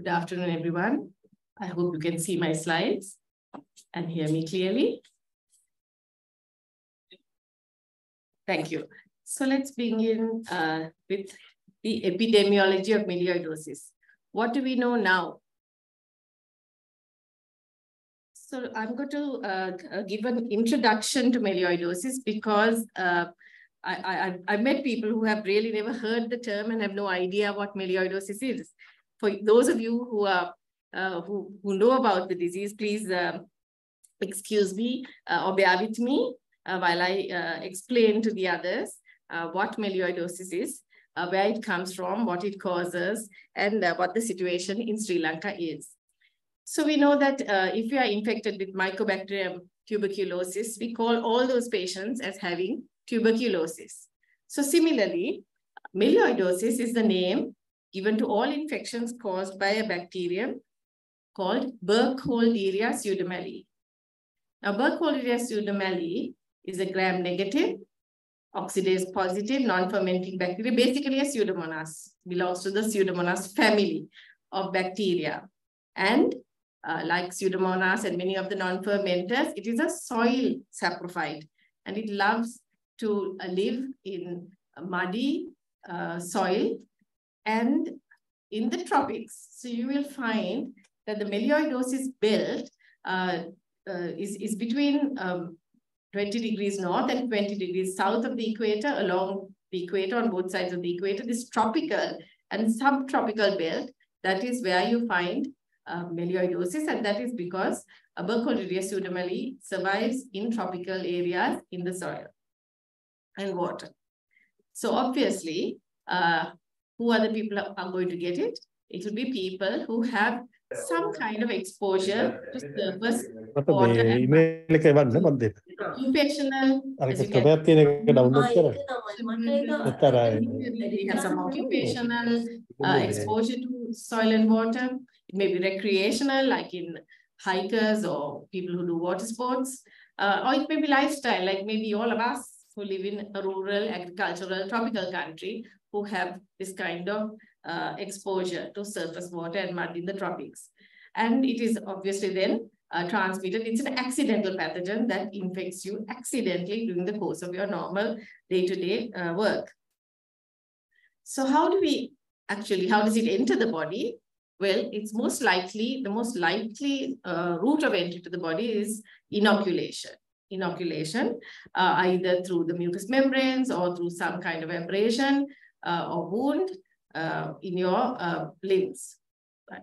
Good afternoon, everyone. I hope you can see my slides and hear me clearly. Thank you. So let's begin uh, with the epidemiology of melioidosis. What do we know now? So I'm going to uh, give an introduction to melioidosis because uh, I, I, I met people who have really never heard the term and have no idea what melioidosis is. For those of you who are uh, who, who know about the disease, please uh, excuse me uh, or bear with me uh, while I uh, explain to the others uh, what melioidosis is, uh, where it comes from, what it causes, and what the situation in Sri Lanka is. So we know that if you are infected with Mycobacterium tuberculosis, we call all those patients as having tuberculosis. So similarly, melioidosis is the name given to all infections caused by a bacterium called Burkholderia pseudomallei. Now, Burkholderia pseudomallei is a gram-negative oxidase positive non-fermenting bacteria, basically a pseudomonas, belongs to the pseudomonas family of bacteria. And uh, like pseudomonas and many of the non-fermenters, it is a soil saprophyte and it loves to uh, live in muddy uh, soil and in the tropics. So you will find that the melioidosis belt uh, uh, is, is between um, 20 degrees north and 20 degrees south of the equator, along the equator on both sides of the equator, this tropical and subtropical belt, that is where you find uh, melioidosis, and that is because Burkholderia pseudomallei survives in tropical areas in the soil and water. So obviously, uh, who are the people are going to get it? It will be people who have some kind of exposure to surface water and occupational. Mm-hmm. Have some occupational uh, exposure to soil and water. It may be recreational, like in hikers or people who do water sports. Uh, or it may be lifestyle, like maybe all of us who live in a rural, agricultural, tropical country who have this kind of uh, exposure to surface water and mud in the tropics. And it is obviously then uh, transmitted. It's an accidental pathogen that infects you accidentally during the course of your normal day-to-day -day, uh, work. So how do we actually, how does it enter the body? Well, it's most likely, the most likely uh, route of entry to the body is inoculation. Inoculation, uh, either through the mucous membranes or through some kind of abrasion or wound uh, in your uh, limbs,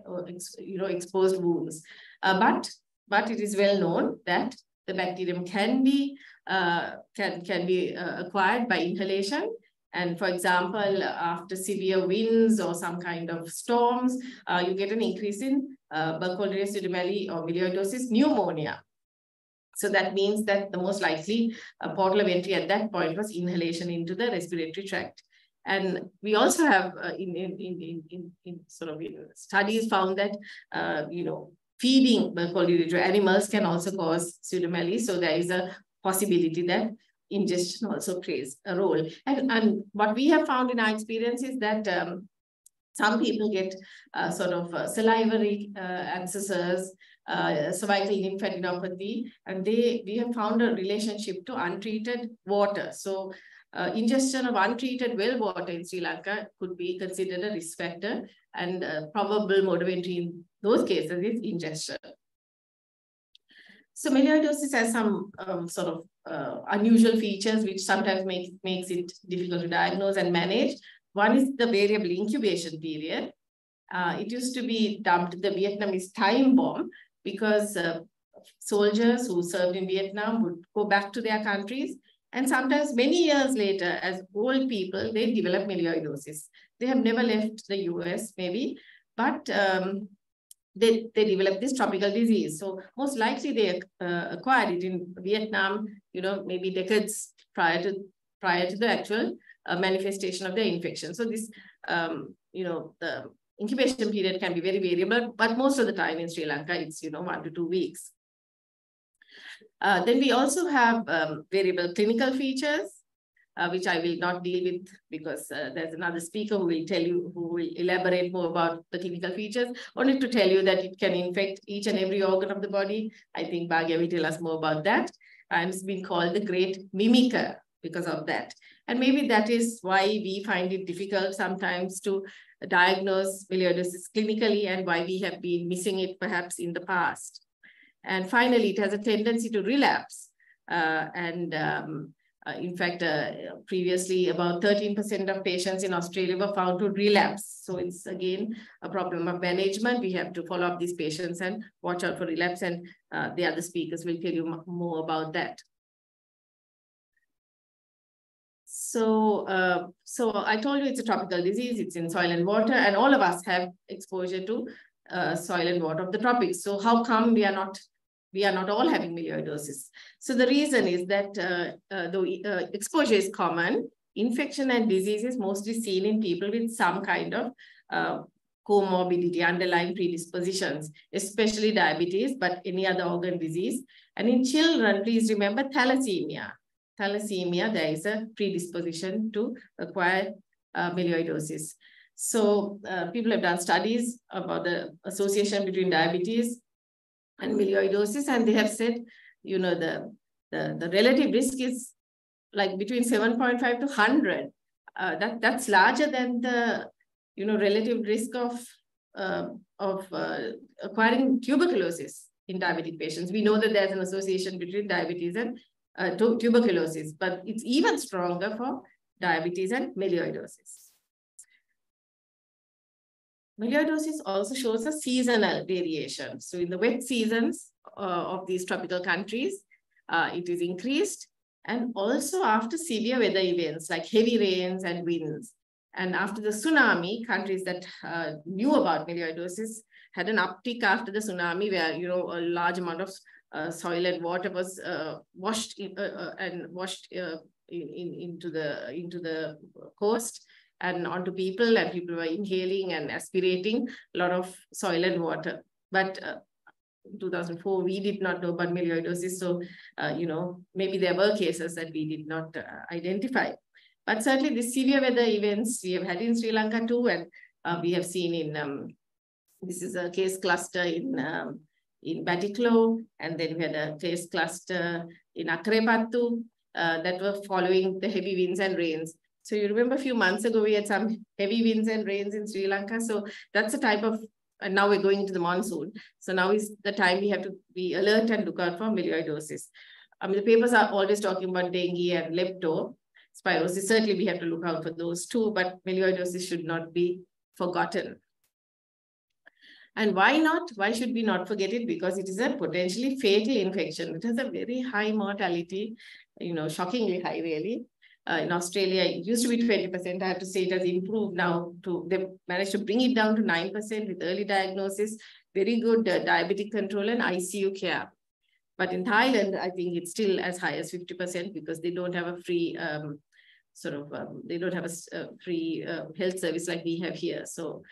or you know, exposed wounds. Uh, but but it is well known that the bacterium can be uh, can can be uh, acquired by inhalation. And for example, after severe winds or some kind of storms, uh, you get an increase in uh, Burkholderia pseudomallei or melioidosis pneumonia. So that means that the most likely uh, portal of entry at that point was inhalation into the respiratory tract. And we also have uh, in, in, in, in, in, sort of you know, studies found that, uh, you know, feeding Burkholderia animals can also cause pseudomallei. So there is a possibility that ingestion also plays a role. And, and what we have found in our experience is that um, some people get uh, sort of uh, salivary uh, abscesses, uh, cervical lymphadenopathy, and they we have found a relationship to untreated water. So uh, ingestion of untreated well water in Sri Lanka could be considered a risk factor and uh, probable mode of entry in those cases is ingestion. So melioidosis has some um, sort of uh, unusual features which sometimes make, makes it difficult to diagnose and manage. One is the variable incubation period. Uh, it used to be dubbed the Vietnamese time bomb because uh, soldiers who served in Vietnam would go back to their countries and sometimes many years later, as old people, they develop melioidosis. They have never left the US, maybe, but um, they, they develop this tropical disease. So most likely they uh, acquired it in Vietnam, you know, maybe decades prior to prior to the actual uh, manifestation of the infection. So this, um, you know, the incubation period can be very variable, but most of the time in Sri Lanka, it's, you know, one to two weeks. Uh, then we also have um, variable clinical features. uh, which I will not deal with because uh, there's another speaker who will tell you, who will elaborate more about the clinical features, only to tell you that it can infect each and every organ of the body. I think Bhagya will tell us more about that. And it's been called the great mimicker because of that. And maybe that is why we find it difficult sometimes to diagnose melioidosis clinically and why we have been missing it perhaps in the past. And finally, it has a tendency to relapse. Uh, and um, uh, in fact, uh, previously about 13% of patients in Australia were found to relapse. So it's again a problem of management. We have to follow up these patients and watch out for relapse. And uh, the other speakers will tell you more about that. So, uh, so I told you it's a tropical disease. It's in soil and water, and all of us have exposure to uh, soil and water of the tropics. So how come we are not we are not all having melioidosis? So the reason is that uh, uh the uh, exposure is common. Infection and disease is mostly seen in people with some kind of uh, comorbidity, underlying predispositions, especially diabetes, but any other organ disease. And in children, please remember thalassemia thalassemia, there is a predisposition to acquire uh, melioidosis. So uh, people have done studies about the association between diabetes and melioidosis, and they have said, you know, the, the, the relative risk is like between 7.5 to 100. Uh, that, that's larger than the, you know, relative risk of, uh, of acquiring tuberculosis in diabetic patients. We know that there's an association between diabetes and uh, tuberculosis, but it's even stronger for diabetes and melioidosis. Melioidosis also shows a seasonal variation. So in the wet seasons uh, of these tropical countries, uh, it is increased. And also after severe weather events like heavy rains and winds. And after the tsunami, countries that uh, knew about melioidosis had an uptick after the tsunami where, you know, a large amount of uh, soil and water was uh, washed in, uh, and washed in, in, into the into the coast and onto people and people were inhaling and aspirating a lot of soil and water but uh, 2004 we did not know about melioidosis so you know maybe there were cases that we did not identify but certainly the severe weather events we have had in sri lanka too and we have seen in um, this is a case cluster in um, in Batticaloa, and then we had a case cluster in Akrepattu uh, that were following the heavy winds and rains. So you remember a few months ago, we had some heavy winds and rains in Sri Lanka. So that's the type of, and now we're going into the monsoon. So now is the time we have to be alert and look out for melioidosis. I um, mean, the papers are always talking about dengue and leptospirosis. Certainly we have to look out for those too, but melioidosis should not be forgotten. And why not? Why should we not forget it? Because it is a potentially fatal infection. It has a very high mortality, you know, shockingly high, really. Uh, in Australia, it used to be 20%. I have to say it has improved now to, they managed to bring it down to 9% with early diagnosis, very good uh, diabetic control and ICU care. But in Thailand, I think it's still as high as 50% because they don't have a free um, sort of, um, they don't have a, a free uh, health service like we have here. So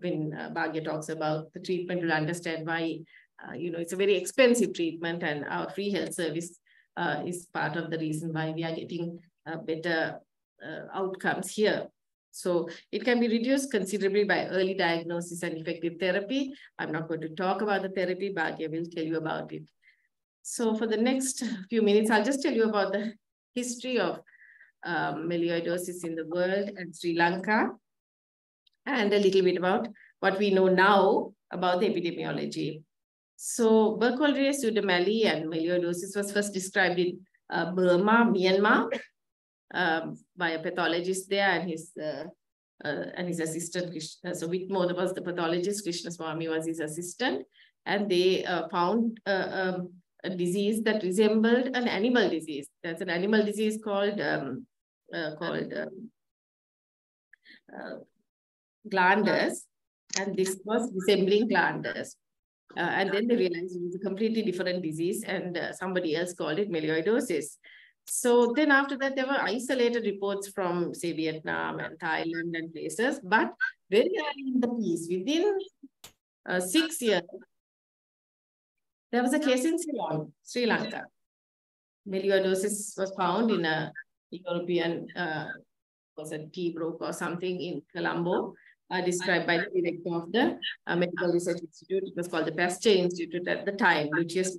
when uh, Bhagya talks about the treatment, you'll understand why, uh, you know, it's a very expensive treatment and our free health service uh, is part of the reason why we are getting uh, better uh, outcomes here. So it can be reduced considerably by early diagnosis and effective therapy. I'm not going to talk about the therapy, Bhagya will tell you about it. So for the next few minutes, I'll just tell you about the history of um, melioidosis in the world and Sri Lanka and a little bit about what we know now about the epidemiology. So Burkholderia pseudomallei and melioidosis was first described in uh, Burma, Myanmar, um, by a pathologist there and his uh, uh, and his assistant. Uh, so Whitmore was the pathologist, Krishna Swami was his assistant, and they uh, found uh, um, a disease that resembled an animal disease. There's an animal disease called um, called um, glanders, and this was resembling glanders. Uh, and then they realized it was a completely different disease, and uh, somebody else called it melioidosis. So then after that, there were isolated reports from, say, Vietnam and Thailand and places, but very early in the piece, within uh, six years, there was a case in Sri Lanka. Melioidosis was found in a European, uh, was a tea broker or something in Colombo, uh, described by the director of the uh, Medical Research Institute. It was called the Pasteur Institute at the time, which is.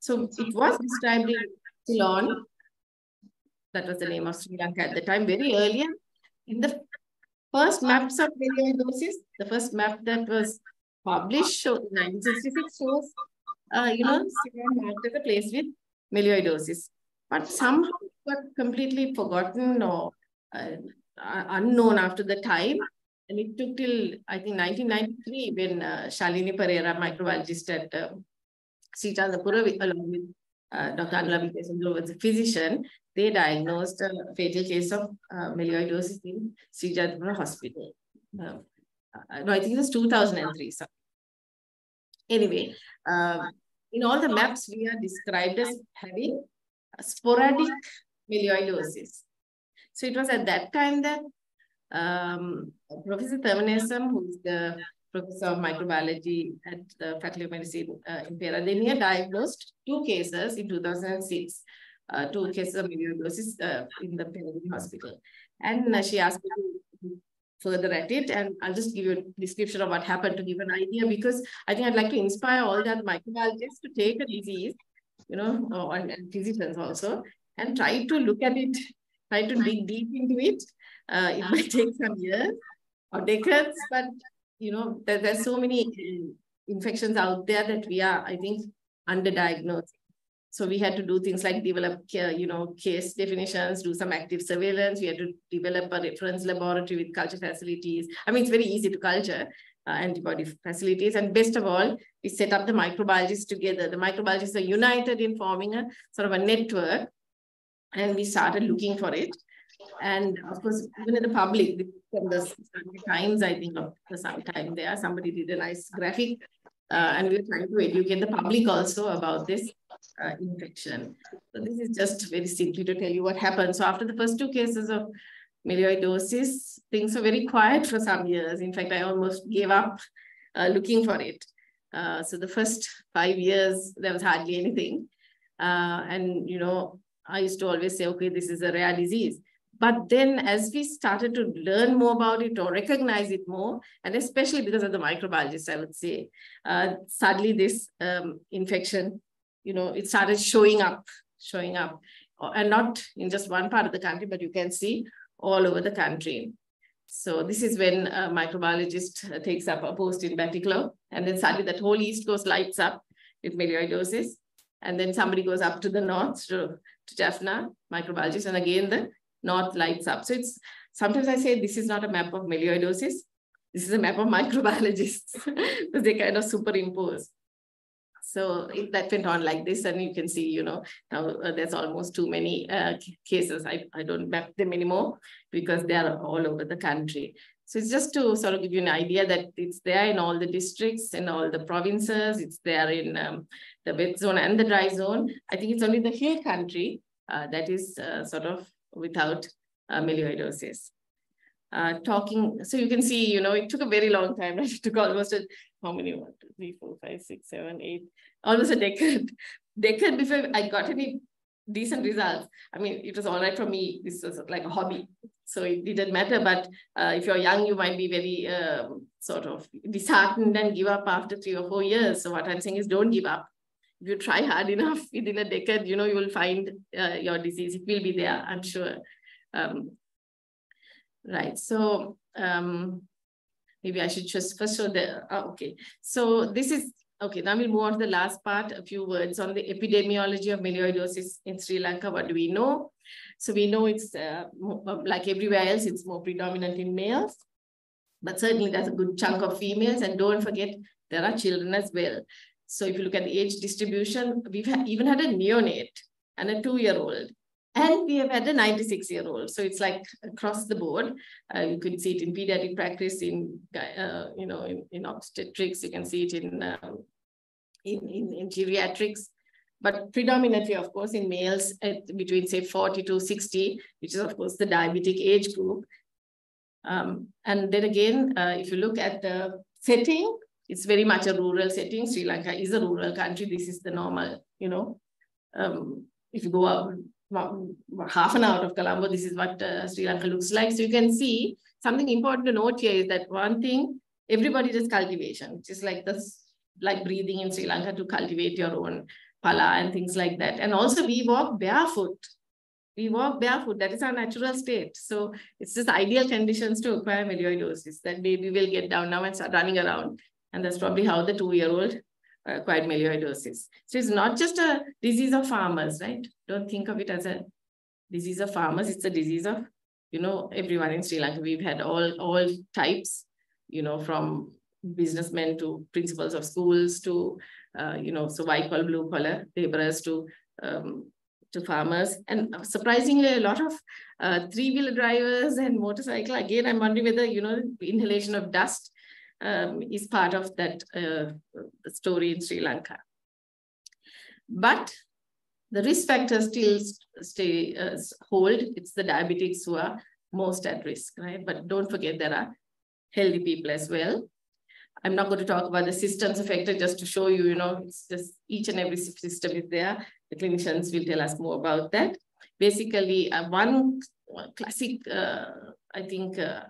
So it was described in Ceylon. That was the name of Sri Lanka at the time, very earlier. In the first maps of melioidosis, the first map that was published in 1966 shows, uh, you know, Ceylon marked as a place with melioidosis. But somehow it got completely forgotten or uh, unknown after the time. And it took till, I think, 1993 when uh, Shalini Pereira, microbiologist at uh, Sri Chandapura, along with uh, Dr. Anula was a physician, they diagnosed a fatal case of uh, melioidosis in Sri Chandapura Hospital. Uh, no, I think it was 2003. So. Anyway, in all the maps, we are described as having sporadic melioidosis. So it was at that time that um, Professor Thevanesam, who is the professor of microbiology at the Faculty of Medicine uh, in Peradeniya, diagnosed two cases in 2006, uh, two cases of melioidosis uh, in the Peradeniya hospital. And uh, she asked me to further at it, and I'll just give you a description of what happened to give an idea, because I think I'd like to inspire all the microbiologists to take a disease, you know, or, and physicians also, and try to look at it, try to dig deep into it. Uh, it might take some years or decades, but you know, there, there's so many uh, infections out there that we are, I think, underdiagnosed. So we had to do things like develop, you know, case definitions, do some active surveillance. We had to develop a reference laboratory with culture facilities. I mean, it's very easy to culture uh, antibody facilities. And best of all, we set up the microbiologists together. The microbiologists are united in forming a sort of a network. And we started looking for it. And of course, even in the public, from the Times, I think, of the sometime there, somebody did a nice graphic. Uh, and we are trying to educate the public also about this uh, infection. So this is just very simply to tell you what happened. So after the first two cases of melioidosis, things were very quiet for some years. In fact, I almost gave up uh, looking for it. Uh, so the first five years, there was hardly anything. Uh, and, you know, I used to always say, okay, this is a rare disease. But then as we started to learn more about it or recognize it more, and especially because of the microbiologist, I would say, uh, suddenly this um, infection, you know, it started showing up, showing up, and not in just one part of the country, but you can see all over the country. So this is when a microbiologist takes up a post in Batticaloa, and then suddenly that whole East Coast lights up with melioidosis. And then somebody goes up to the north to, to Jaffna, microbiologist, and again the north lights up. So it's sometimes I say this is not a map of melioidosis. This is a map of microbiologists because they kind of superimpose. So that went on like this, and you can see, you know, now uh, there's almost too many uh, cases. I, I don't map them anymore because they are all over the country. So it's just to sort of give you an idea that it's there in all the districts and all the provinces. It's there in um, the wet zone and the dry zone. I think it's only the hill country uh, that is uh, sort of without melioidosis. Uh, talking, so you can see, you know, it took a very long time, right? It took almost a, how many, one, two, three, four, five, six, seven, eight, almost a decade, decade before I got any decent results. I mean, it was all right for me. This was like a hobby. So it didn't matter. But uh, if you're young, you might be very um, sort of disheartened and give up after three or four years. So what I'm saying is don't give up if you try hard enough within a decade, you know, you will find uh, your disease. It will be there, I'm sure. Um, right. So um, maybe I should just first show the, oh, okay. So this is, okay, now we'll move on to the last part, a few words on the epidemiology of melioidosis in Sri Lanka. What do we know? So we know it's uh, like everywhere else, it's more predominant in males, but certainly there's a good chunk of females. And don't forget, there are children as well. So if you look at the age distribution, we've even had a neonate and a two-year-old. And we have had a 96-year-old. So it's like across the board. Uh, you can see it in pediatric practice, in uh, you know, in, in, obstetrics. You can see it in, um, in, in, in geriatrics but predominantly, of course, in males at between say 40 to 60, which is of course the diabetic age group. Um, and then again, uh, if you look at the setting, it's very much a rural setting. Sri Lanka is a rural country. This is the normal, you know, um, if you go out half an hour of Colombo. This is what uh, Sri Lanka looks like. So you can see something important to note here is that one thing, everybody does cultivation, which is like this, like breathing in Sri Lanka to cultivate your own pala and things like that. And also we walk barefoot. We walk barefoot. That is our natural state. So it's just ideal conditions to acquire melioidosis. That baby will get down now and start running around. And that's probably how the two-year-old acquired melioidosis. So it's not just a disease of farmers, right? Don't think of it as a disease of farmers. It's a disease of, you know, everyone in Sri Lanka. We've had all, all types, you know, from businessmen to principals of schools to, uh, you know, so white collar, blue collar laborers to um, to farmers. And surprisingly, a lot of uh, three-wheeler drivers and motorcycle. Again, I'm wondering whether, you know, inhalation of dust um, is part of that uh, story in Sri Lanka. But the risk factors still stay uh, hold. It's the diabetics who are most at risk, right? But don't forget there are healthy people as well. I'm not going to talk about the systems affected just to show you, you know, it's just each and every system is there. The clinicians will tell us more about that. Basically, uh, one classic, uh, I think, uh,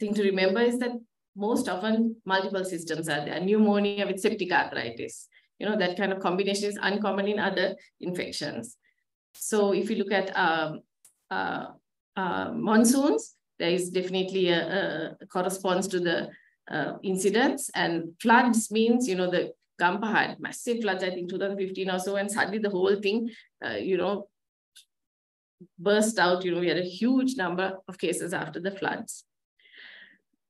thing to remember is that most often multiple systems are there. Pneumonia with septic arthritis. You know, that kind of combination is uncommon in other infections. So if you look at um, uh, uh, monsoons, there is definitely a, a corresponds to the uh, incidents and floods means, you know, the Gampaha had massive floods, I think 2015 or so, and suddenly the whole thing, uh, you know, burst out. You know, we had a huge number of cases after the floods.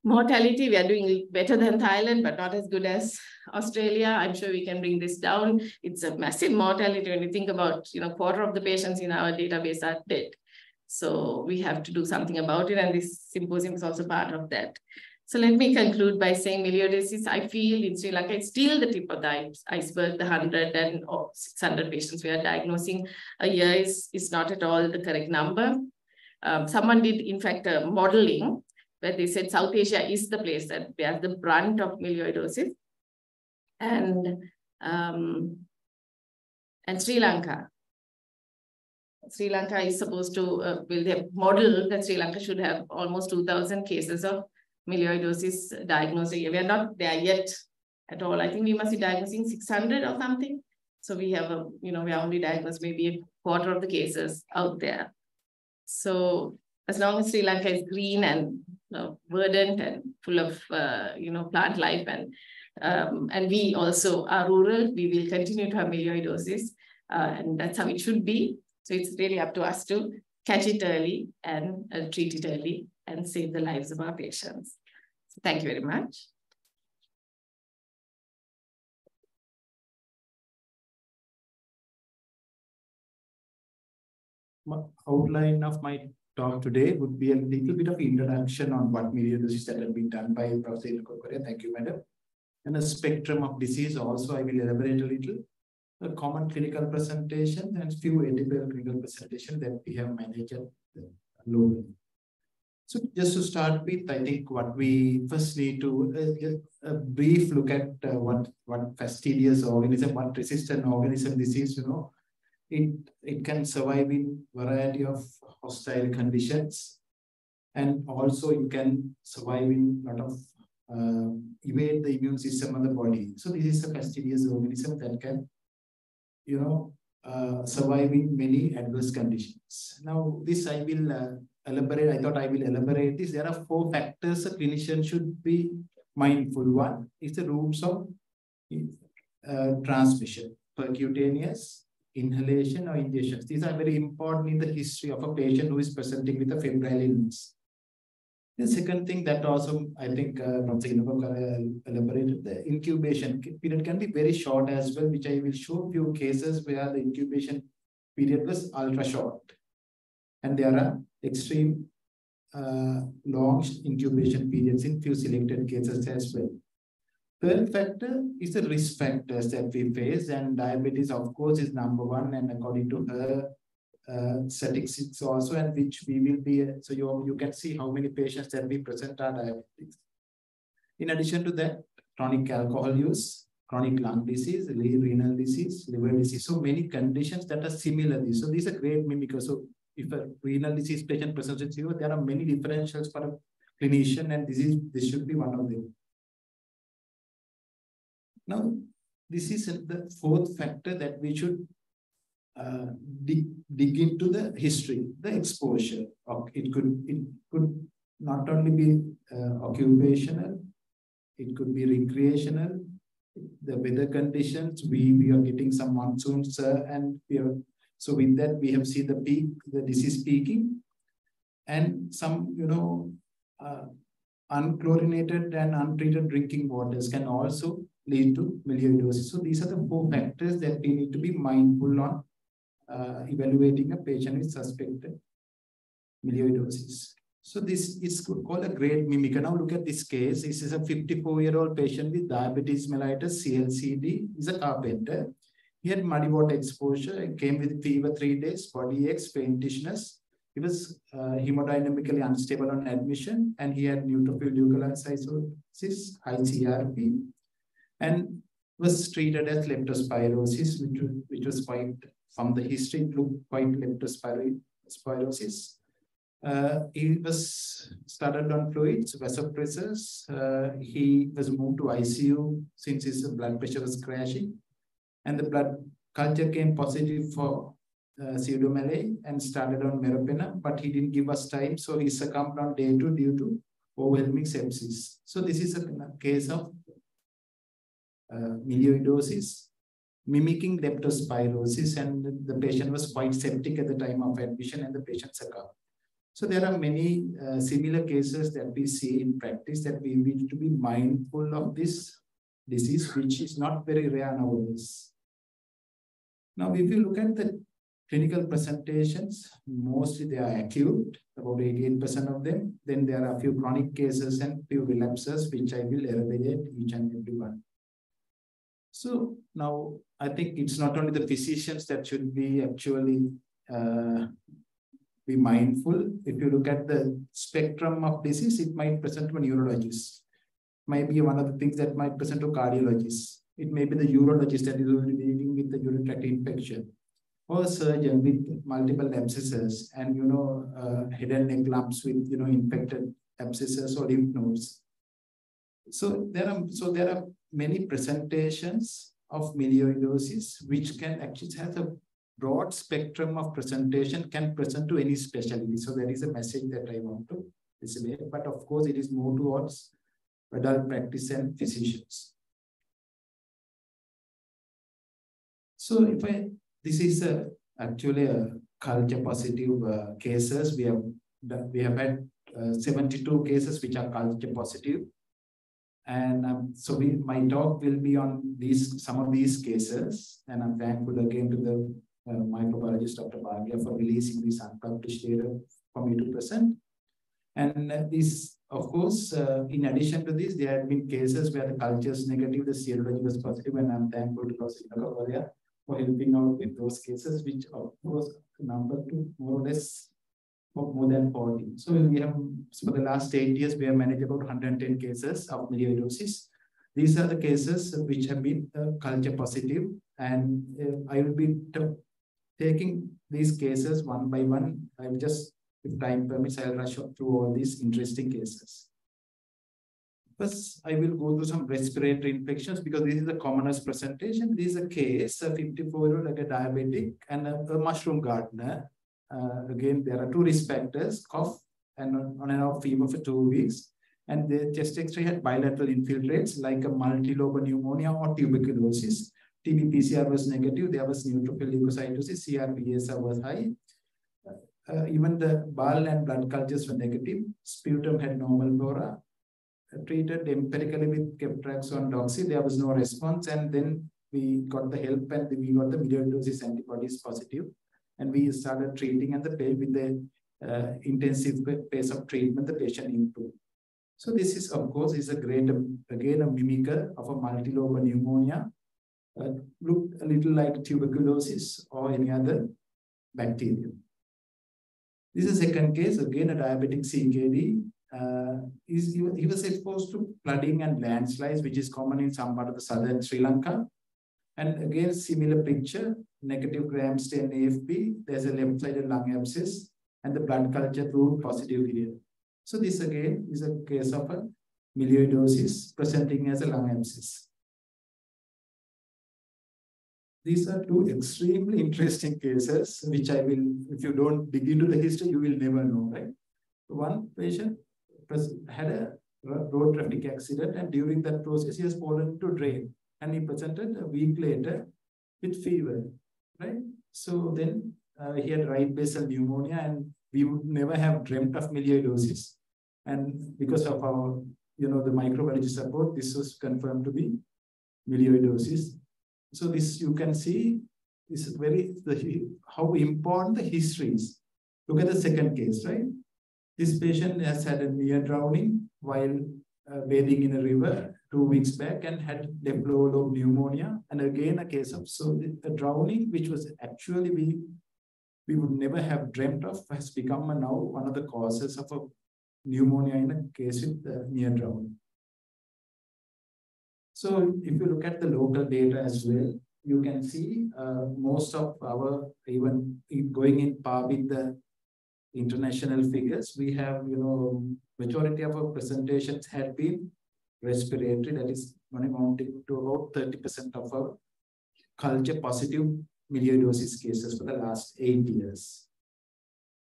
Mortality, we are doing better than Thailand, but not as good as Australia. I'm sure we can bring this down. It's a massive mortality when you think about, you know, quarter of the patients in our database are dead. So we have to do something about it. And this symposium is also part of that. So let me conclude by saying melioidosis, I feel in Sri Lanka, it's still the tip of the iceberg, the 100 and or 600 patients we are diagnosing a year is, is not at all the correct number. Um, someone did, in fact, a modeling where they said South Asia is the place that bears the brunt of melioidosis. And, um, and Sri Lanka. Sri Lanka is supposed to, uh, well, model that Sri Lanka should have almost 2,000 cases of melioidosis diagnosed. We are not there yet at all. I think we must be diagnosing 600 or something. So we have a, you know, we are only diagnosed maybe a quarter of the cases out there. So as long as Sri Lanka is green and verdant and full of uh, you know plant life and um, and we also are rural, we will continue to have melioidosis uh, and that's how it should be. So it's really up to us to catch it early and uh, treat it early and save the lives of our patients. So thank you very much. outline of my talk today would be a little bit of introduction on what melioidosis that have been done by Professor Corea. Thank you, madam. And a spectrum of disease also I will elaborate a little. A common clinical presentation and few atypical clinical presentation that we have managed locally. So just to start with, I think what we first need to uh, a brief look at uh, what what fastidious organism, what resistant organism is, you know, it, it can survive in variety of hostile conditions. And also you can survive in lot of uh, evade the immune system of the body. So this is a fastidious organism that can, you know, uh, survive in many adverse conditions. Now, this I will uh, elaborate. I thought I will elaborate this. There are four factors a clinician should be mindful. One is the routes of uh, transmission, percutaneous, inhalation or injections. These are very important in the history of a patient who is presenting with a febrile illness. The second thing that also I think uh, Dr. elaborated, the incubation period can be very short as well, which I will show few cases where the incubation period was ultra short. And there are extreme uh, long incubation periods in few selected cases as well. Third factor is the risk factors that we face, and diabetes, of course, is number one. And according to her uh, statistics also, and which we will be, so you, you can see how many patients that we present are diabetics. In addition to that, chronic alcohol use, chronic lung disease, renal disease, liver disease. So many conditions that are similar. So these are great mimickers. So if a renal disease patient presents with fever, there are many differentials for a clinician, and this is this should be one of them. Now, this is the fourth factor that we should uh, dig, dig into the history, the exposure. It could it could not only be uh, occupational, it could be recreational. The weather conditions, we, we are getting some monsoons uh, and we are, so with that we have seen the peak, the disease peaking and some, you know, uh, unchlorinated and untreated drinking waters can also lead to melioidosis. So these are the four factors that we need to be mindful on uh, evaluating a patient with suspected melioidosis. So this is called a great mimic. Now look at this case. This is a 54-year-old patient with diabetes mellitus, CLCD. He's a carpenter. He had muddy water exposure. He came with fever three days, body aches, faintishness. He was uh, hemodynamically unstable on admission, and he had neutrophil leukocytosis, high CRP, and was treated as leptospirosis, which, which was quite, from the history, looked quite leptospirosis. Uh, he was started on fluids, vasopressors. Uh, he was moved to ICU since his blood pressure was crashing. And the blood culture came positive for uh, pseudomallei and started on meropenem, but he didn't give us time. So he succumbed on day two due to overwhelming sepsis. So this is a case of uh, melioidosis mimicking leptospirosis and the patient was quite septic at the time of admission and the patient succumbed. So there are many uh, similar cases that we see in practice that we need to be mindful of this disease, which is not very rare nowadays. Now, if you look at the clinical presentations, mostly they are acute, about 88% of them. Then there are a few chronic cases and few relapses, which I will elaborate each and every one. So now I think it's not only the physicians that should be actually uh, be mindful. If you look at the spectrum of disease, it might present to a neurologist. Might be one of the things that might present to cardiologist. It may be the urologist that is dealing with the urinary tract infection. Or a surgeon with multiple abscesses and you know uh, head and neck lumps with you know infected abscesses or lymph nodes. So there are so there are many presentations of melioidosis which can actually have a broad spectrum of presentation can present to any specialty. So there is a message that I want to display, but of course it is more towards adult practice and physicians. So if I, this is a, actually a culture positive uh, cases. We have, we have had uh, 72 cases which are culture positive. And um, so we, my talk will be on these some of these cases. And I'm thankful again to the uh, microbiologist Dr. Bhagya for releasing this unpublished data for me to present. And uh, this, of course, uh, in addition to this, there have been cases where the culture is negative, the serology was positive, and I'm thankful to Dr. Bhagya for helping out with those cases, which of course number to more or less more than 40. So we have, for the last eight years, we have managed about 110 cases of melioidosis. These are the cases which have been uh, culture positive, and uh, I will be taking these cases one by one. I'll just, if time permits, I'll rush through all these interesting cases. First, I will go through some respiratory infections because this is the commonest presentation. This is a case, a 54-year-old like a diabetic and a, a mushroom gardener. Uh, again, there are two risk factors, cough and on and off fever for two weeks. And the chest x-ray had bilateral infiltrates like a multilobar pneumonia or tuberculosis. TB PCR was negative. There was neutrophil leukocytosis. CRP was high. Uh, even the bile and blood cultures were negative. Sputum had normal flora. Uh, treated empirically with ceftriaxone doxy. There was no response. And then we got the help and we got the melioidosis antibodies positive. And we started treating and the with the uh, intensive pace of treatment, the patient improved. So this is, of course, is a great, again, a mimicker of a multilobar pneumonia uh, looked a little like tuberculosis or any other bacteria. This is a second case, again a diabetic CKD. uh, he, he was exposed to flooding and landslides, which is common in some part of the southern Sri Lanka. And again, similar picture, negative gram stain AFB, there's a left-sided lung abscess, and the blood culture through positive period. So this again is a case of a melioidosis presenting as a lung abscess. These are two extremely interesting cases, which I will, if you don't dig into the history, you will never know, right? One patient had a road traffic accident, and during that process, he has fallen to drain, and he presented a week later with fever, right? So then uh, he had right basal pneumonia, and we would never have dreamt of melioidosis. And because of our, you know, the microbiology support, this was confirmed to be melioidosis. So this you can see this is very the, how important the history is. Look at the second case, right? This patient has had a near drowning while uh, bathing in a river two weeks back and had left pneumonia. And again, a case of so a drowning, which was actually we we would never have dreamt of, has become now one of the causes of a pneumonia in a case with uh, near drowning. So if you look at the local data as well, you can see uh, most of our, even going in par with the international figures, we have, you know, majority of our presentations had been respiratory, that is amounting to about 30% of our culture positive melioidosis cases for the last eight years.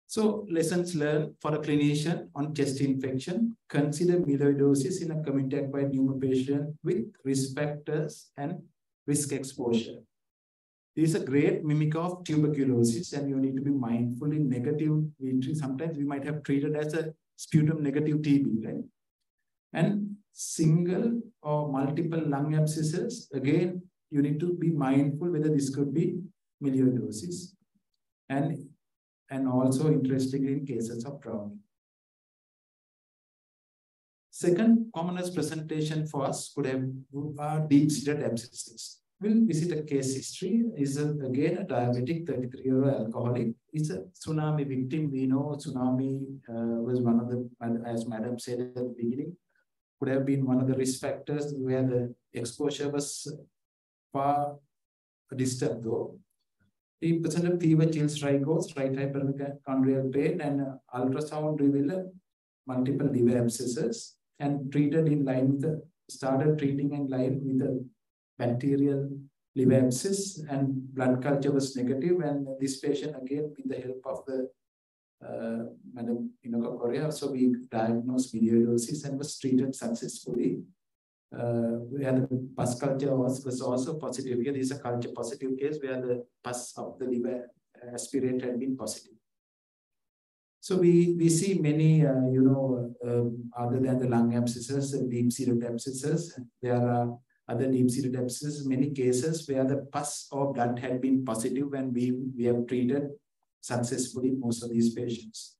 So lessons learned for a clinician on chest infection, consider melioidosis in a community-acquired pneumonia patient with risk factors and risk exposure. This is a great mimic of tuberculosis and you need to be mindful in negative, sometimes we might have treated as a sputum negative TB, right? And single or multiple lung abscesses, again, you need to be mindful whether this could be melioidosis. And and also interestingly in cases of drowning. Second commonest presentation for us could have uh, deep-seated abscesses. We'll visit a case history. Is again a diabetic 33-year-old alcoholic. Is a tsunami victim. We know tsunami uh, was one of the, as Madam said at the beginning, could have been one of the risk factors where the exposure was far distant though. 3% of fever, chills, rigors, right hypochondrial pain, and ultrasound revealed multiple liver abscesses and treated in line with the, started treating in line with the bacterial liver abscess and blood culture was negative and this patient again with the help of the uh, Madam Enoka Corea, so we diagnosed melioidosis and was treated successfully uh, where the pus culture was, was also positive. Here is a culture positive case where the pus of the liver aspirate had been positive. So we, we see many, uh, you know, uh, other than the lung abscesses, and deep-seated abscesses, there are other deep-seated abscesses, many cases where the pus or blood had been positive and we, we have treated successfully most of these patients.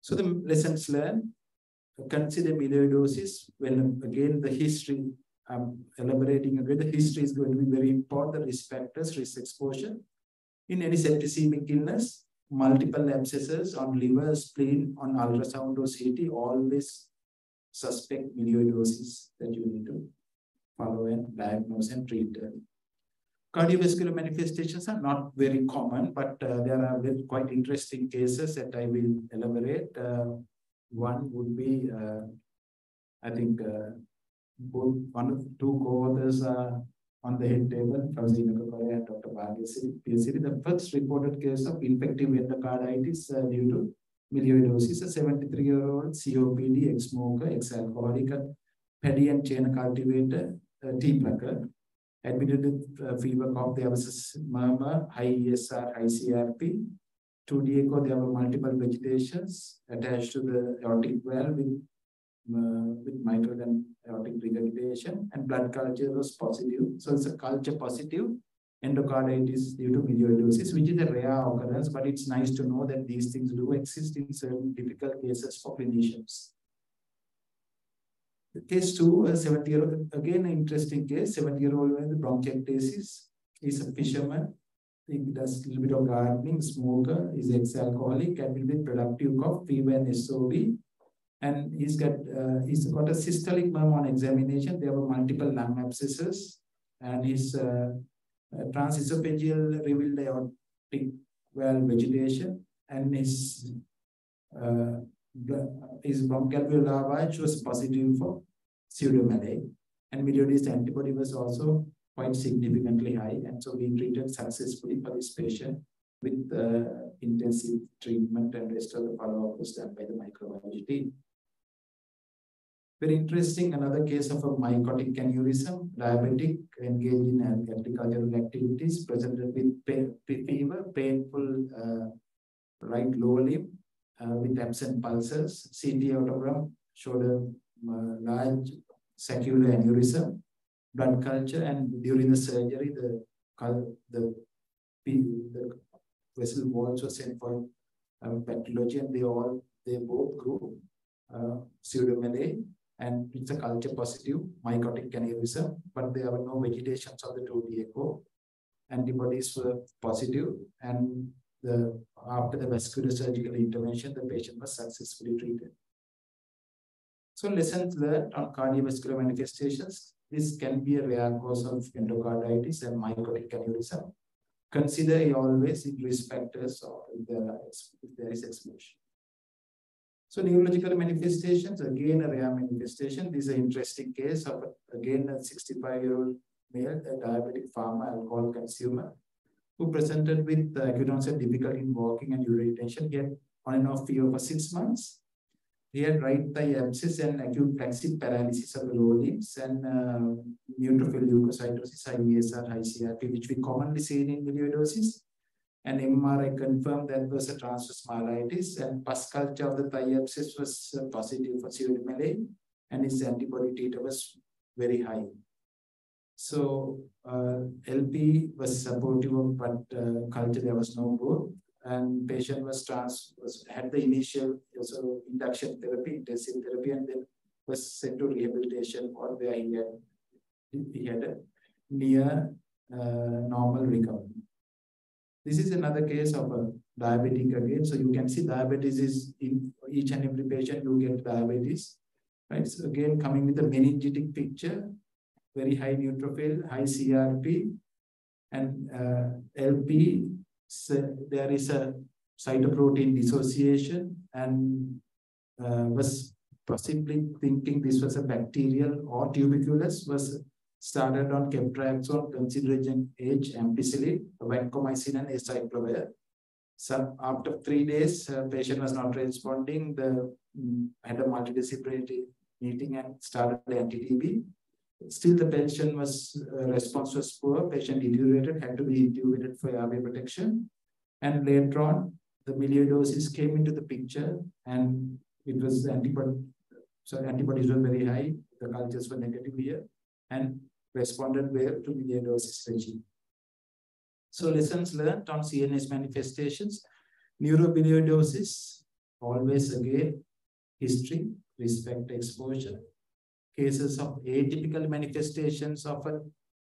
So the lessons learned, consider melioidosis when again the history I'm elaborating again the history is going to be very important risk factors risk exposure. In any septicemic illness multiple abscesses on liver spleen on ultrasound or CT always suspect melioidosis that you need to follow and diagnose and treat cardiovascular manifestations are not very common but uh, there are quite interesting cases that I will elaborate uh, one would be, uh, I think, uh, both one of two co-authors are on the head table, Professor Enoka and Dr. Bhagyasiri. The first reported case of infective endocarditis uh, due to melioidosis, a 73-year-old COPD, ex-smoker, ex-alcoholic, paddy and chena cultivator, uh, tea plucker, admitted with uh, fever cough. There was a murmur, high ESR, high CRP, 2D echo, there were multiple vegetations attached to the aortic valve with, uh, with mitral and aortic regurgitation, and blood culture was positive. So it's a culture positive endocarditis due to melioidosis, which is a rare occurrence, but it's nice to know that these things do exist in certain difficult cases for clinicians. Case two, a 70 year old, again, interesting case, 70 year old with bronchiectasis. He's a fisherman he does a little bit of gardening, smoker, is ex-alcoholic, and will be productive cough, fever and SOB. And he's got uh, he's got a systolic murmur on examination. There were multiple lung abscesses, and his uh, uh, transesophageal revealed aortic valve vegetation, and his uh, his bronchoalveolar lavage was positive for pseudomallei, and Melioides antibody was also quite significantly high, and so we treated successfully for this patient with uh, intensive treatment and rest of the follow-up was done by the microbiology team. Very interesting, another case of a mycotic aneurysm, diabetic, engaged in agricultural activities, presented with pain, fever, painful uh, right lower limb with absent pulses. CT aortogram showed a uh, large saccular aneurysm, blood culture, and during the surgery, the, the, the vessel walls were sent for uh, pathology, and they all, they both grew uh, and it's a culture positive mycotic aneurysm, but there were no vegetations of the 2D echo. Antibodies were positive, and the, after the vascular surgical intervention, the patient was successfully treated. So lessons learned on cardiovascular manifestations. This can be a rare cause of endocarditis and mycotic aneurysm. Consider always in risk factors or if there, if there is exposure. So neurological manifestations, again a rare manifestation. This is an interesting case of, again, a 65-year-old male, a diabetic farmer, alcohol consumer, who presented with uh, acute onset difficulty in walking and urinary retention. He had on and off fever for six months. He had right thigh abscess and acute flaccid paralysis of the lower limbs and uh, neutrophil leukocytosis, high ESR, high CRP, which we commonly see in melioidosis and MRI confirmed that was a transverse myelitis and pus culture of the thigh abscess was uh, positive for pseudomallei and his antibody titer was very high. So uh, LP was supportive but uh, culture there was no growth and patient was trans was had the initial also induction therapy, intensive therapy, and then was sent to rehabilitation or where he had he had a near uh, normal recovery. This is another case of a diabetic again. So you can see diabetes is in each and every patient you get diabetes, right? So again, coming with a meningitic picture, very high neutrophil, high CRP, and uh, LP, so there is a cytoprotein dissociation and uh, was possibly thinking this was a bacterial or tuberculous was started on ceftriaxone, consideration H, ampicillin, vancomycin, and acyclovir. So after three days, uh, patient was not responding. The um, had a multidisciplinary meeting and started the anti-TB. Still, the patient was uh, response was poor. Patient deteriorated, had to be intubated for airway protection. And later on, the melioidosis came into the picture, and it was antibody. So antibodies were very high. The cultures were negative here and responded well to melioidosis regime. So lessons learned on CNS manifestations, neuromelioidosis, always again, history, respect exposure, cases of atypical manifestations of a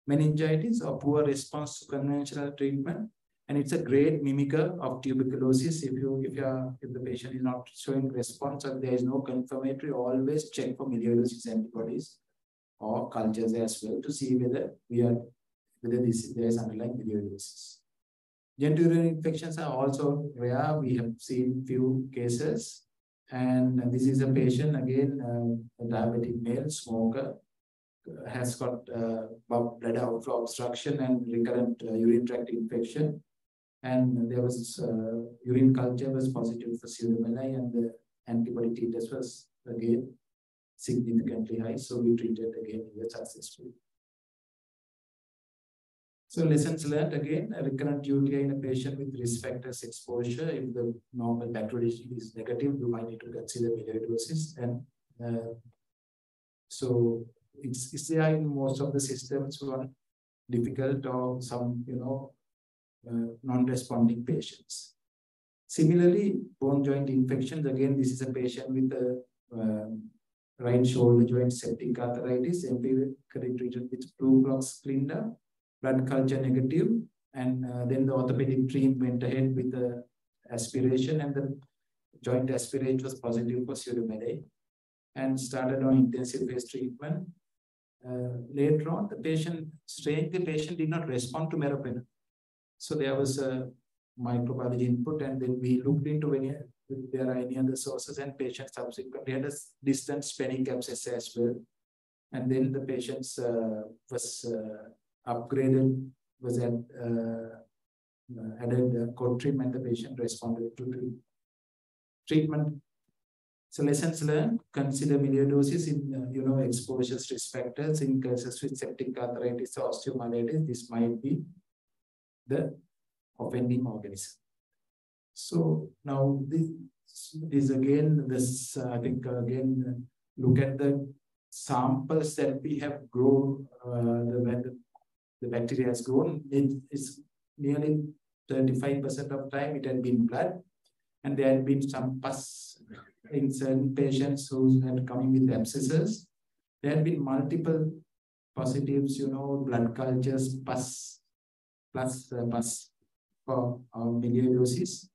meningitis or poor response to conventional treatment. And it's a great mimicker of tuberculosis. If you if you are, if the patient is not showing response or there is no confirmatory, always check for melioidosis antibodies or cultures as well to see whether we are whether this there is underlying melioidosis. Genitourinary infections are also rare. We have seen few cases, and this is a patient again, uh, a diabetic male smoker, has got uh, bladder outflow obstruction and recurrent uh, urine tract infection. And there was uh, urine culture was positive for pseudomallei, and the antibody titers was again significantly high. So we treated again here successfully. So lessons learned again, recurrent UTI in a patient with risk factors exposure. If the normal bacteriology is negative, you might need to consider melioidosis. And uh, so it's, it's there in most of the systems one difficult or some, you know, uh, non-responding patients. Similarly, bone joint infections, again, this is a patient with a um, right shoulder joint septic arthritis, empirically treated with Fluclox Clinda, blood culture negative, and uh, then the orthopedic team went ahead with the aspiration and the joint aspirate was positive for pseudomallei. and started on intensive phase treatment. Uh, later on, the patient, strangely, the patient did not respond to meropenem. So there was a microbiology input, and then we looked into when if there are any other sources, and patient subsequently had a distant splenic abscess as well. And then the patients uh, was uh, upgraded, was at, uh, added uh, code treatment, the patient responded to treatment. So lessons learned, consider melioidosis in, uh, you know, exposures risk factors in cases with septic arthritis or osteomyelitis. This might be the offending organism. So now this is again, this uh, I think uh, again, look at the samples that we have grown, uh, the, the, bacteria has grown, it is nearly 35% of time it had been blood. And there had been some pus in certain patients who had coming with abscesses. There had been multiple positives, you know, blood cultures, pus, plus uh, pus for melioidosis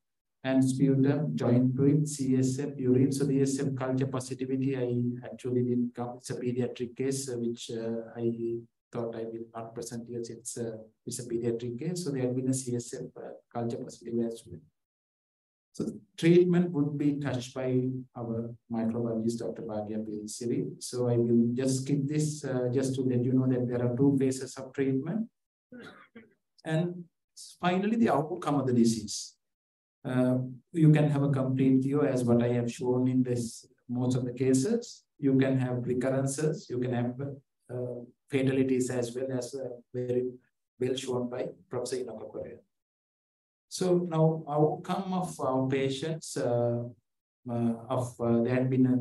and sputum, joint fluid, CSF, urine. So the CSF culture positivity, I actually didn't come. It's a pediatric case, uh, which uh, I thought I will not present here since uh, it's a pediatric case. So there had been a CSF uh, culture positive as well. So treatment would be touched by our microbiologist, Dr. Bhagya Siri. So I will just skip this uh, just to let you know that there are two phases of treatment. And finally, the outcome of the disease. Uh, you can have a complete cure as what I have shown in this most of the cases. You can have recurrences, you can have uh, fatalities as well as uh, very well shown by Professor Enoka So now outcome of our patients uh, uh, of uh, there had been a,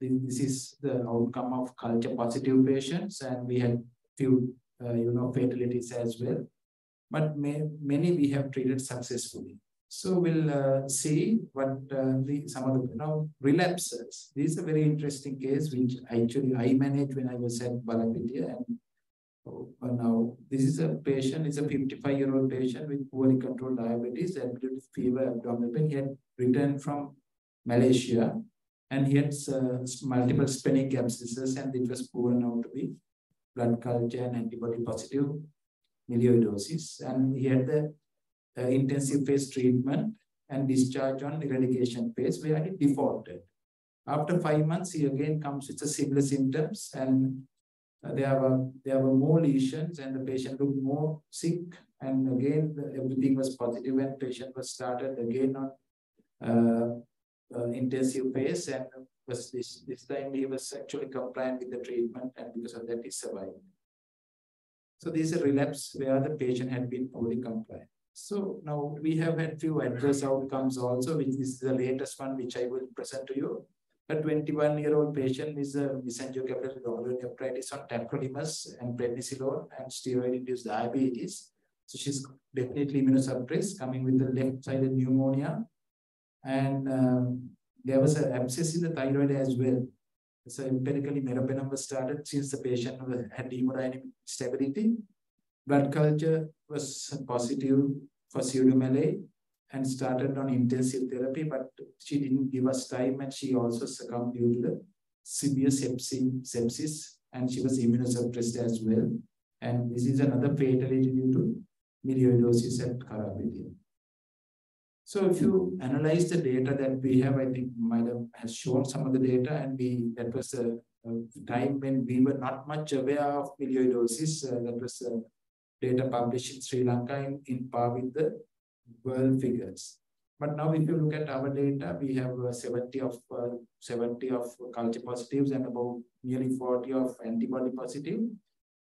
this is the outcome of culture positive patients and we had few you know fatalities as well but may, many we have treated successfully. So we'll uh, see what uh, the, some of the you know, relapses. This is a very interesting case which actually I managed when I was at Balapitiya. And oh, now this is a patient, it's a 55 year old patient with poorly controlled diabetes and fever, abdominal pain. He had returned from Malaysia and he had uh, multiple splenic abscesses and it was proven out to be blood culture and antibody positive melioidosis, and he had the uh, intensive phase treatment and discharge on eradication phase where he defaulted. After five months, he again comes with the similar symptoms and uh, there were there were more lesions and the patient looked more sick and again the, everything was positive and patient was started again on uh, uh, intensive phase and was this this time he was actually compliant with the treatment and because of that he survived. So this is a relapse where the patient had been fully compliant. So now we have had few adverse outcomes also, which this is the latest one, which I will present to you. A 21-year-old patient with a mesangiocapillary glomerulonephritis on tacrolimus and prednisolone and steroid-induced diabetes. So she's definitely immunosuppressed, coming with the left-sided pneumonia. And um, there was an abscess in the thyroid as well. So empirically, meropenem was started since the patient had hemodynamic stability. Blood culture was positive for pseudomallei and started on intensive therapy, but she didn't give us time and she also succumbed due to the severe sepsis and she was immunosuppressed as well. And this is another fatality due to melioidosis Karapitiya. So if you analyze the data that we have, I think Madam has shown some of the data and we that was a, a time when we were not much aware of melioidosis. Uh, that was uh, data published in Sri Lanka in, in par with the world figures. But now if you look at our data, we have uh, 70 of uh, 70 of culture positives and about nearly 40 of antibody positive.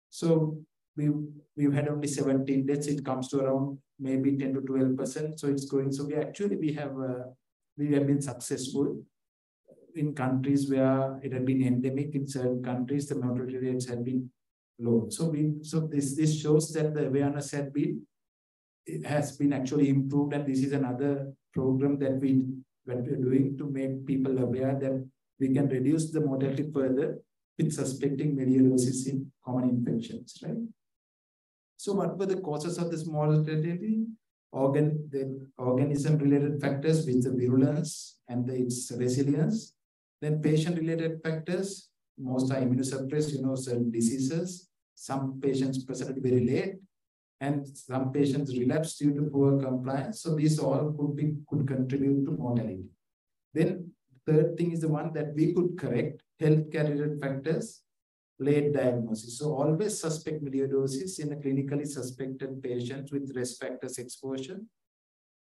So we we've had only 17 deaths. It comes to around maybe 10 to 12 percent. So it's going. So we actually we have uh, we have been successful in countries where it had been endemic. In certain countries, the mortality rates had been low. So we so this this shows that the awareness had been has been actually improved, and this is another program that we that we're doing to make people aware that we can reduce the mortality further with suspecting melioidosis in common infections, right? So what were the causes of this mortality? Organ, the organism-related factors with the virulence and the, its resilience, Then patient-related factors, most are immunosuppressed, you know, certain diseases. Some patients present very late, and some patients relapse due to poor compliance. So these all could be could contribute to mortality. Then third thing is the one that we could correct, healthcare-related factors, late diagnosis. So always suspect melioidosis in a clinically suspected patient with risk factors exposure.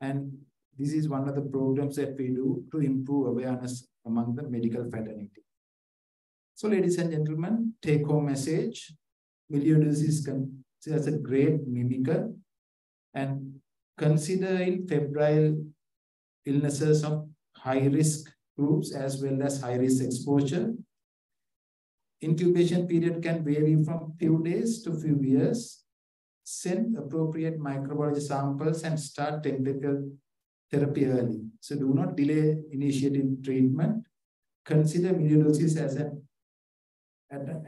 And this is one of the programs that we do to improve awareness among the medical fraternity. So ladies and gentlemen, take home message, melioidosis as a great mimicker and consider in febrile illnesses of high risk groups as well as high risk exposure. Incubation period can vary from few days to few years. Send appropriate microbiology samples and start technical therapy early. So do not delay initiating treatment. Consider melioidosis as an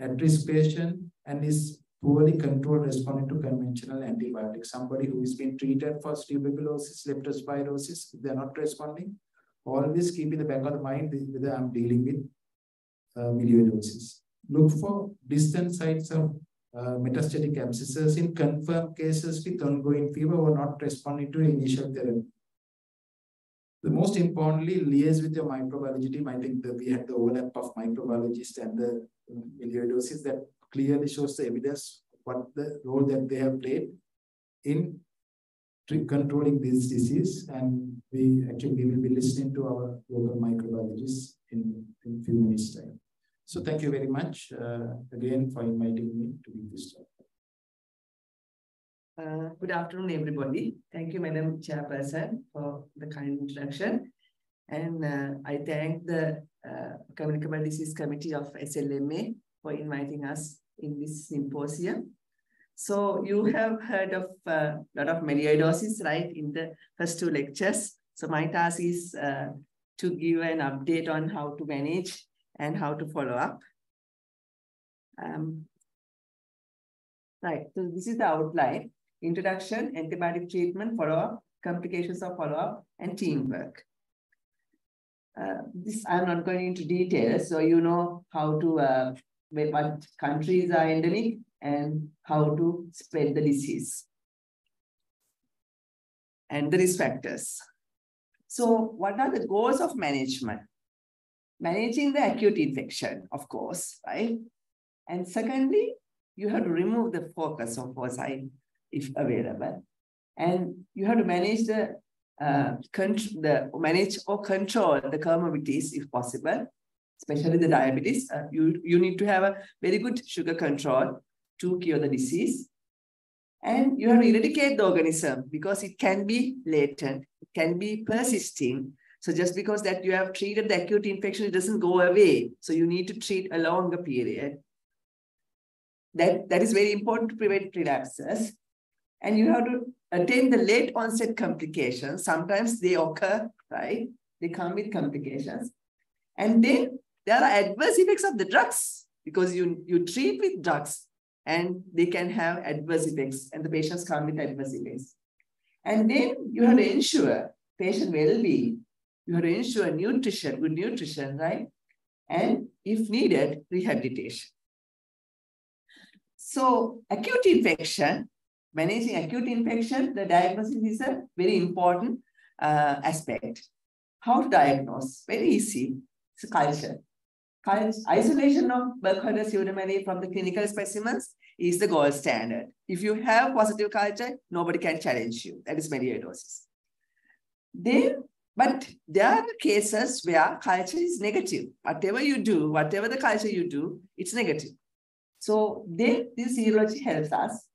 at-risk patient and is poorly controlled responding to conventional antibiotics. Somebody who is being treated for tuberculosis, leptospirosis, they're not responding, always keep in the back of the mind whether I'm dealing with uh, melioidosis. Look for distant sites of uh, metastatic abscesses in confirmed cases with ongoing fever or not responding to initial therapy. The most importantly, liaise with your microbiology team. I think that we had the overlap of microbiologists and the melioidosis that clearly shows the evidence what the role that they have played in controlling this disease. And we actually we will be listening to our local microbiologists in, in a few minutes time. So thank you very much uh, again for inviting me to be this talk. Uh, good afternoon, everybody. Thank you, Madam Chairperson, for the kind introduction. And uh, I thank the uh, Communicable Disease Committee of SLMA for inviting us in this symposium. So you have heard of a uh, lot of melioidosis, right, in the first two lectures. So my task is uh, to give an update on how to manage and how to follow up. Um, right, so this is the outline. Introduction, antibiotic treatment, follow-up, complications of follow-up, and teamwork. Uh, this I'm not going into details, so you know how to uh, what countries are endemic and how to spread the disease and the risk factors. So what are the goals of management? Managing the acute infection, of course, right? And secondly, you have to remove the focus of foci if available. And you have to manage the uh, the manage or control the comorbidities if possible especially the diabetes, uh, you, you need to have a very good sugar control to cure the disease. And you have to eradicate the organism because it can be latent, it can be persisting. So just because that you have treated the acute infection, it doesn't go away. So you need to treat a longer period. That, that is very important to prevent relapses. And you have to attend the late onset complications. Sometimes they occur, right? They come with complications. And then there are adverse effects of the drugs because you, you treat with drugs and they can have adverse effects and the patients come with adverse effects. And then you have to ensure patient well-being. You have to ensure nutrition, good nutrition, right? And if needed, rehabilitation. So acute infection, managing acute infection, the diagnosis is a very important uh, aspect. How to diagnose? Very easy. It's a culture. Isolation of Burkholderia pseudomonas from the clinical specimens is the gold standard. If you have positive culture, nobody can challenge you. That is melioidosis. Then, but there are cases where culture is negative. Whatever you do, whatever the culture you do, it's negative. So then this serology helps us.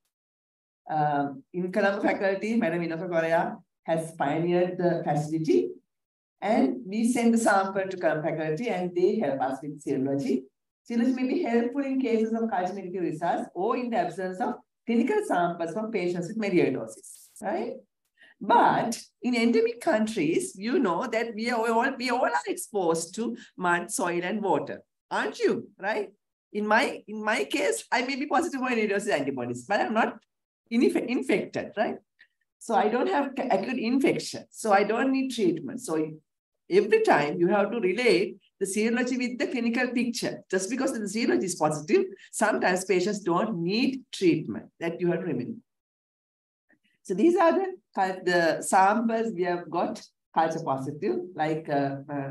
Um, in Colombo faculty, Madam Enoka Corea has pioneered the facility and we send the sample to Colombo faculty and they help us with serology. Serology may be helpful in cases of negative results or in the absence of clinical samples from patients with melioidosis, right? But in endemic countries, you know that we are all, we all are exposed to mud, soil, and water, aren't you, right? In my, in my case, I may be positive for melioidosis antibodies, but I'm not infected, right? So I don't have acute infection. So I don't need treatment. So every time you have to relate the serology with the clinical picture. Just because the serology is positive, sometimes patients don't need treatment. That you have to remember. So these are the, the samples we have got culture positive, like uh, uh,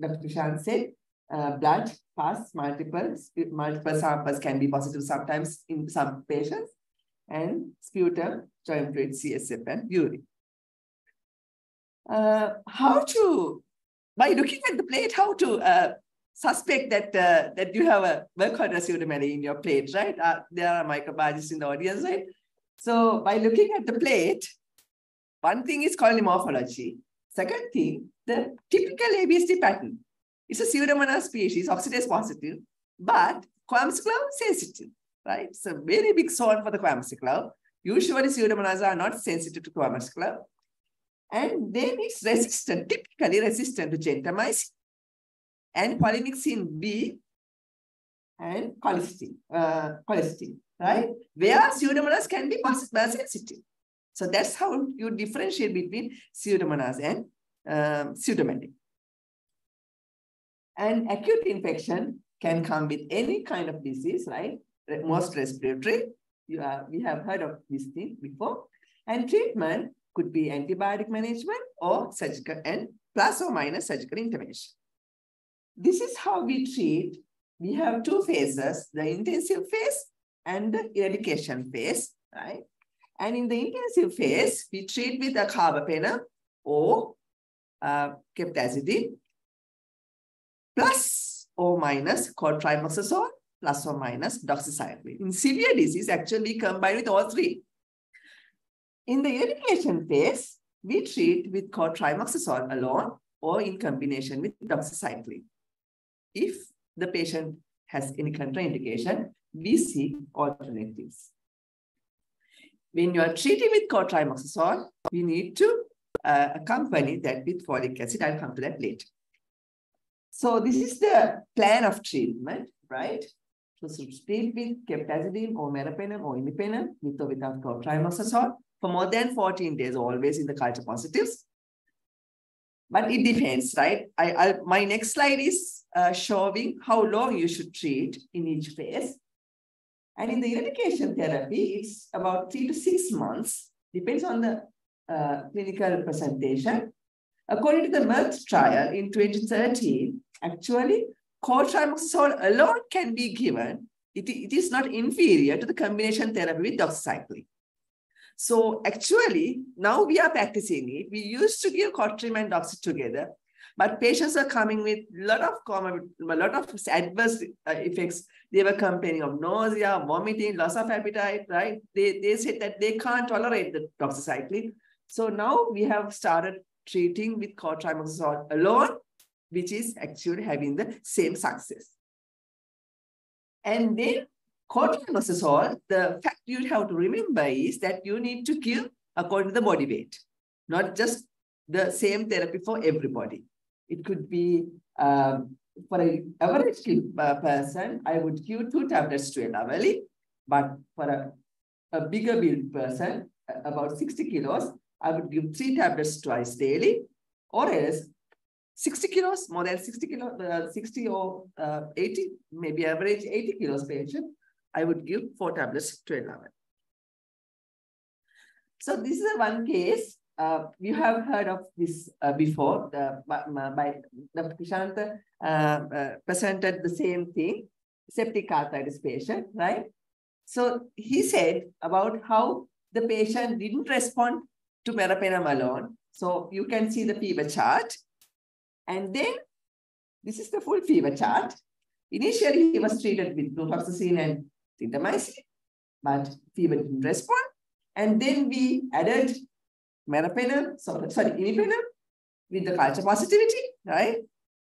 Dr. Krishantha said, uh, blood, pus, multiple, multiple samples can be positive sometimes in some patients, and sputum, joint fluid, CSF, and urine. Uh, how to, by looking at the plate, how to uh, suspect that uh, that you have a Burkholderia pseudomallei in your plate, right? Uh, there are microbiologists in the audience, right? So by looking at the plate, one thing is called morphology. Second thing, the typical ABSD pattern. It's a pseudomonas species, oxidase positive, but co-amoxiclav sensitive, right? So very big salt for the co-amoxiclav. Usually pseudomonas are not sensitive to co-amoxiclav. And then it's resistant, typically resistant to gentamicin and polymyxin B and colistin, uh, colistin, right? Where pseudomonas can be sensitive. So that's how you differentiate between pseudomonas and um. And acute infection can come with any kind of disease, right? Most respiratory. You are, we have heard of this thing before. And treatment could be antibiotic management or surgical and plus or minus surgical intervention. This is how we treat. We have two phases, the intensive phase and the eradication phase, right? And in the intensive phase, we treat with a carbapenem or uh, ceftazidime plus or minus cotrimoxazole plus or minus doxycycline. In severe disease, actually combine with all three. In the eradication phase, we treat with cotrimoxazole alone or in combination with doxycycline. If the patient has any contraindication, we seek alternatives. When you are treating with cotrimoxazole, we need to uh, accompany that with folic acid. I'll come to that later. So this is the plan of treatment, right? So treat with ceftazidime or meropenem or imipenem with or without cotrimoxazole for more than 14 days, always in the culture positives. But it depends, right? I, I my next slide is uh, showing how long you should treat in each phase. And in the eradication therapy, it's about three to six months, depends on the uh, clinical presentation. According to the MERTH trial in 2013, actually, cotrimoxazole alone can be given. It, it is not inferior to the combination therapy with doxycycline. So actually, now we are practicing it. We used to give Cotrim and Doxy together, but patients are coming with a lot of common, a lot of adverse uh, effects. They were complaining of nausea, vomiting, loss of appetite, right? They, they said that they can't tolerate the doxycycline. So now we have started treating with cotrimoxazole alone, which is actually having the same success. And then cotrimoxazole, the fact you have to remember is that you need to give according to the body weight, not just the same therapy for everybody. It could be um, for an average uh, person, I would give two tablets to hourly, but for a, a bigger build person, about 60 kilos, I would give three tablets twice daily, or else 60 kilos, more than 60 kilos, uh, 60 or uh, 80, maybe average 80 kilos patient, I would give four tablets to 11. So this is one case. Uh, you have heard of this uh, before. The, by, Dr. Krishantha uh, uh, presented the same thing, septic arthritis patient, right? So he said about how the patient didn't respond to meropenem alone. So you can see the fever chart. And then this is the full fever chart. Initially, he was treated with flucloxacillin and clindamycin, but fever didn't respond. And then we added meropenem, sorry, sorry, imipenem with the culture positivity, right?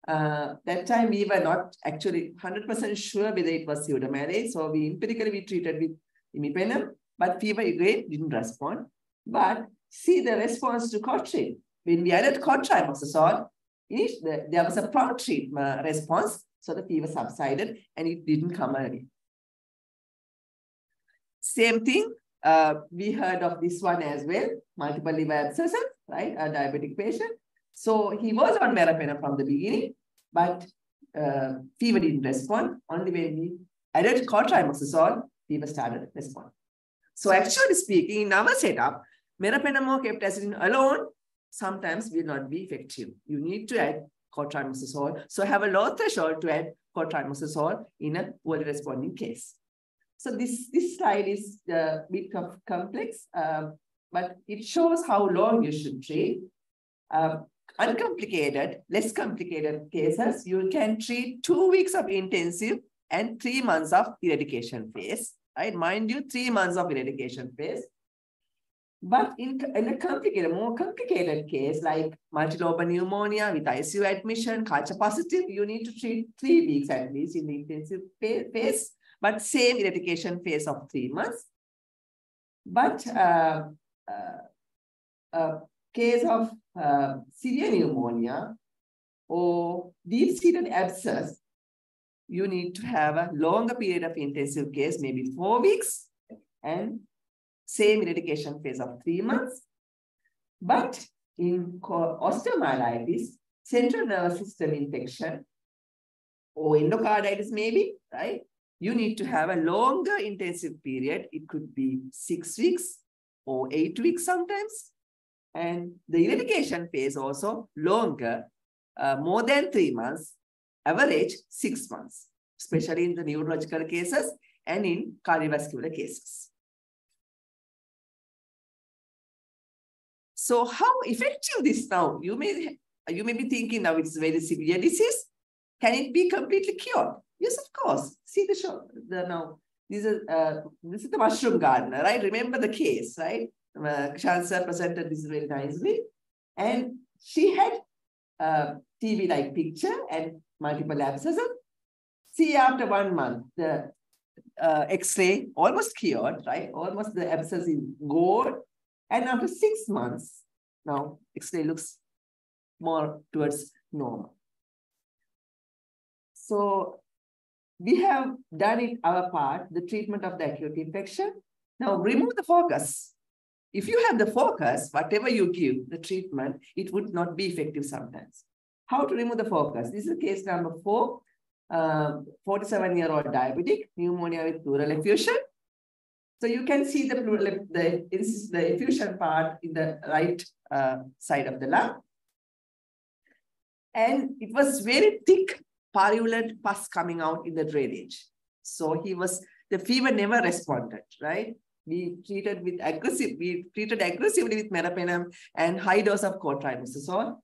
Uh, that time we were not actually 100% sure whether it was pseudomallei. So we empirically we treated with imipenem, but fever again didn't respond. But see the response to Cotrim. When we added cotrimoxazole, there was a prompt treatment response, so the fever subsided and it didn't come again. Same thing, uh, we heard of this one as well, multiple liver abscesses, right? A diabetic patient. So he was on meropenem from the beginning, but uh, fever didn't respond. Only when we added cotrimoxazole, fever started responding. So actually speaking, in our setup, meropenem kept kept alone sometimes will not be effective. You need to add cotrimoxazole. So have a low threshold to add cotrimoxazole in a poorly responding case. So this, this slide is a bit of complex, uh, but it shows how long you should treat. Uh, uncomplicated, less complicated cases, you can treat two weeks of intensive and three months of eradication phase. Right? Mind you, three months of eradication phase. But in, in a complicated, more complicated case like multilobar pneumonia with ICU admission, culture positive, you need to treat three weeks at least in the intensive phase, but same eradication phase of three months. But uh, uh, a case of uh, severe pneumonia or deep-seated abscess, you need to have a longer period of intensive case, maybe four weeks, and same eradication phase of three months. But in osteomyelitis, central nervous system infection, or endocarditis maybe, right? You need to have a longer intensive period. It could be six weeks or eight weeks sometimes. And the eradication phase also longer, uh, more than three months, average six months, especially in the neurological cases and in cardiovascular cases. So how effective this now? You may, you may be thinking now it's very severe disease. Can it be completely cured? Yes, of course. See the show. The now this is uh, this is the mushroom gardener, right? Remember the case, right? Uh, Chancellor presented this very nicely, and she had a uh, TB-like picture and multiple abscesses. See, after one month, the uh, X-ray almost cured, right? Almost the abscess is gone, and after six months, now X-ray looks more towards normal. So we have done it our part, the treatment of the acute infection. Now remove the focus. If you have the focus, whatever you give the treatment, it would not be effective sometimes. How to remove the focus? This is case number four, 47-year-old uh, diabetic, pneumonia with pleural effusion. So you can see the, pleural, the, the effusion part in the right uh, side of the lung. And it was very thick purulent pus coming out in the drainage. So he was, the fever never responded, right? We treated with aggressive, we treated aggressively with meropenem and high dose of cotrimoxazole.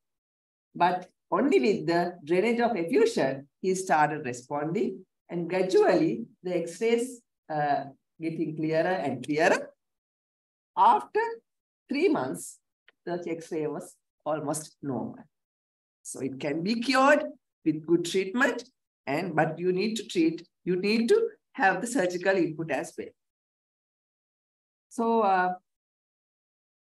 But only with the drainage of effusion, he started responding. And gradually, the X-rays uh, getting clearer and clearer. After three months, the X-ray was almost normal. So it can be cured with good treatment, and but you need to treat, you need to have the surgical input as well. So uh,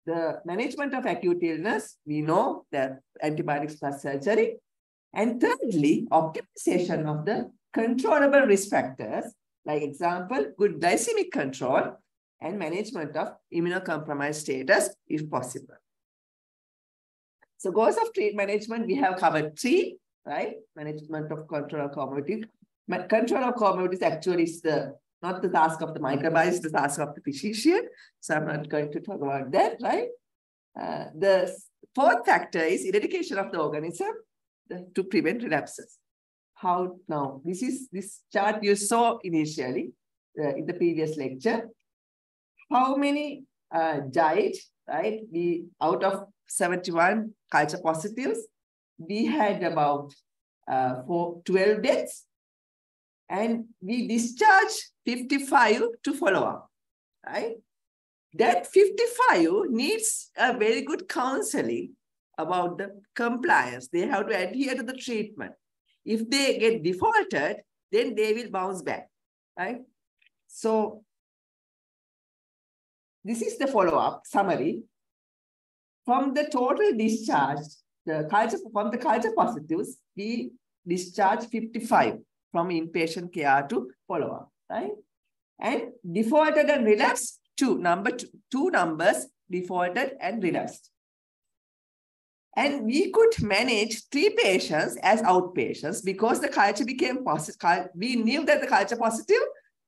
the management of acute illness, we know that antibiotics plus surgery. And thirdly, optimization of the controllable risk factors like example, good glycemic control and management of immunocompromised status if possible. So goals of treat management, we have covered three, right? Management of control of comorbidities. Control of comorbidities actually is the not the task of the microbiologist, the task of the physician. So I'm not going to talk about that, right? Uh, the fourth factor is eradication of the organism to prevent relapses how now this is this chart you saw initially uh, in the previous lecture how many uh, died right we out of 71 culture positives we had about uh, for 12 deaths and we discharged 55 to follow up right that 55 needs a very good counseling about the compliance they have to adhere to the treatment if they get defaulted, then they will bounce back, right? So this is the follow-up summary. From the total discharge, the culture, from the culture positives, we discharge 55 from inpatient care to follow-up, right? And defaulted and relapsed, two, number two, two numbers, defaulted and relapsed. And we could manage three patients as outpatients because the culture became positive. We knew that the culture positive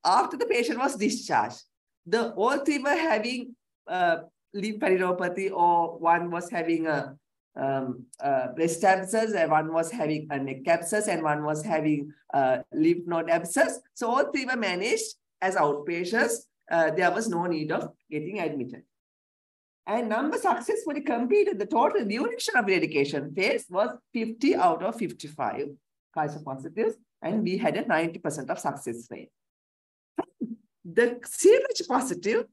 after the patient was discharged. The all three were having uh, lymphadenopathy or one was having a um, uh, breast abscess and one was having a neck abscess and one was having a lymph node abscess. So all three were managed as outpatients. Uh, there was no need of getting admitted. And number successfully completed the total duration of the eradication phase was 50 out of 55 culture positives, and we had a 90% of success rate. The serology positive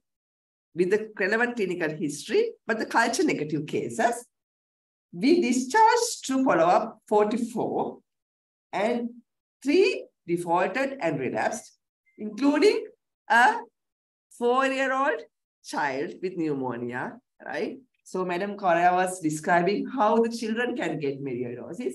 with the relevant clinical history, but the culture negative cases, we discharged to follow up 44 and three defaulted and relapsed, including a four-year-old child with pneumonia right? So Madam Corea was describing how the children can get melioidosis.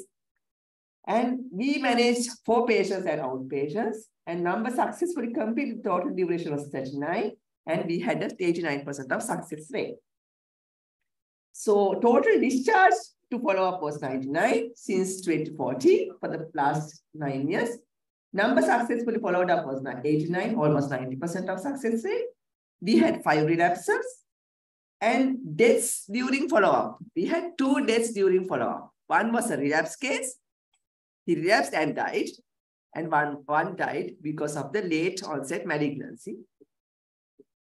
And we managed four patients and outpatients, and number successfully completed total duration was 39, and we had a 89% of success rate. So total discharge to follow up was 99 since 2014 for the last nine years. Number successfully followed up was 89, almost 90% of success rate. We had five relapses and deaths during follow-up. We had two deaths during follow-up. One was a relapse case. He relapsed and died. And one, one died because of the late onset malignancy.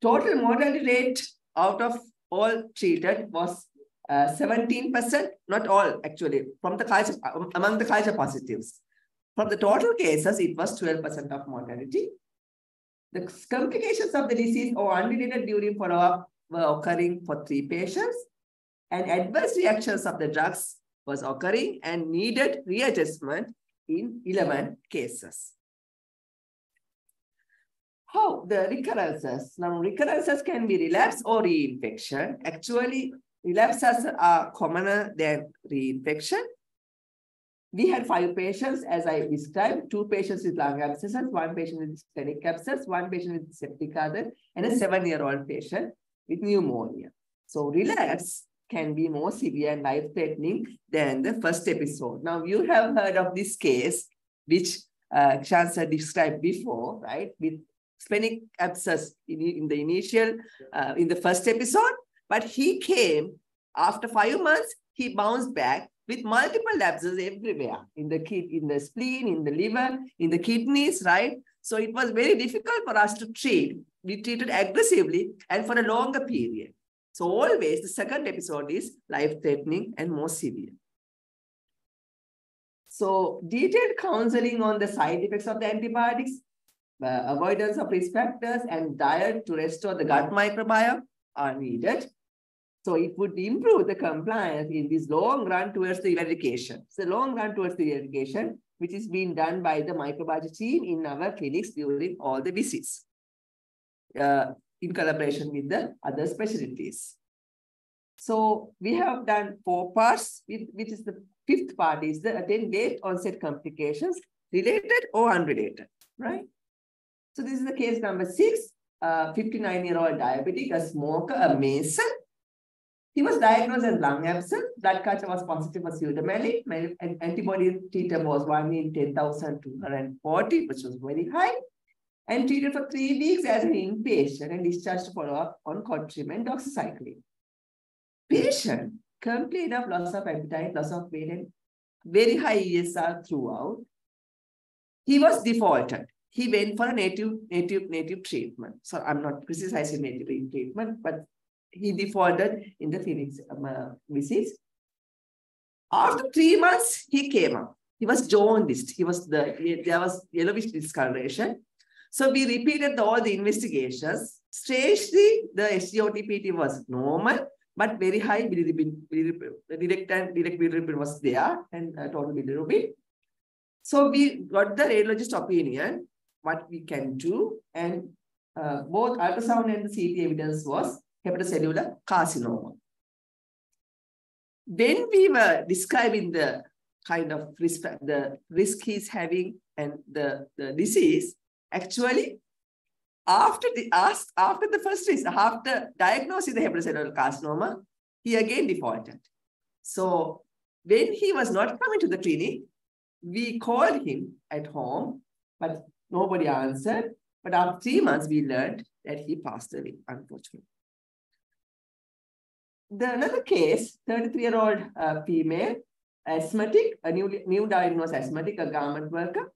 Total mortality rate out of all treated was 17%, uh, not all actually, from the culture, among the culture positives. From the total cases, it was 12% of mortality. The complications of the disease or unrelated during follow-up were occurring for three patients and adverse reactions of the drugs was occurring and needed readjustment in 11 cases. How the recurrences? Now recurrences can be relapse or reinfection. Actually, relapses are commoner than reinfection. We had five patients, as I described, two patients with lung abscesses, one patient with stomach abscess, one patient with septic ulcer, and a seven-year-old patient with pneumonia. So relapse can be more severe and life-threatening than the first episode. Now, you have heard of this case, which uh, Chancellor described before, right? With splenic abscess in, in the initial, uh, in the first episode, but he came after five months, he bounced back with multiple abscesses everywhere in the kid, in the spleen, in the liver, in the kidneys, right? So it was very difficult for us to treat we treated aggressively and for a longer period. So always the second episode is life-threatening and more severe. So detailed counseling on the side effects of the antibiotics, uh, avoidance of risk factors and diet to restore the gut microbiome are needed. So it would improve the compliance in this long run towards the eradication. It's a long run towards the eradication, which is being done by the microbiology team in our clinics during all the visits uh, in collaboration with the other specialties. So we have done four parts, which is the fifth part is the attend late onset complications related or unrelated, right? So this is the case number six, 59-year-old diabetic, a smoker, a mason. He was diagnosed as lung abscess. Blood culture was positive for pseudomallei. Antibody titer was 1 in 10,240, which was very high and treated for three weeks as an inpatient and discharged to follow up on Cotrim doxycycline. Patient complained of loss of appetite, loss of weight, and very high ESR throughout. He was defaulted. He went for a native, native, native treatment. So I'm not criticizing native treatment, but he defaulted in the Phoenix um, uh. After three months, he came up. He was jaundiced. He was the there was yellowish discoloration. So we repeated all the investigations. Strangely, the SGOT-PT was normal, but very high bilirubin, direct and direct bilirubin was there and uh, total bilirubin. So we got the radiologist opinion, what we can do, and uh, both ultrasound and the CT evidence was hepatocellular carcinoma. When we were describing the kind of risk, the risk he's having and the, the disease, Actually, after the after the first is after diagnosing the hepatocellular carcinoma, he again defaulted. So when he was not coming to the clinic, we called him at home, but nobody answered. But after three months, we learned that he passed away, unfortunately. The another case, 33-year-old uh, female, asthmatic, a new, new diagnosed asthmatic, a garment worker,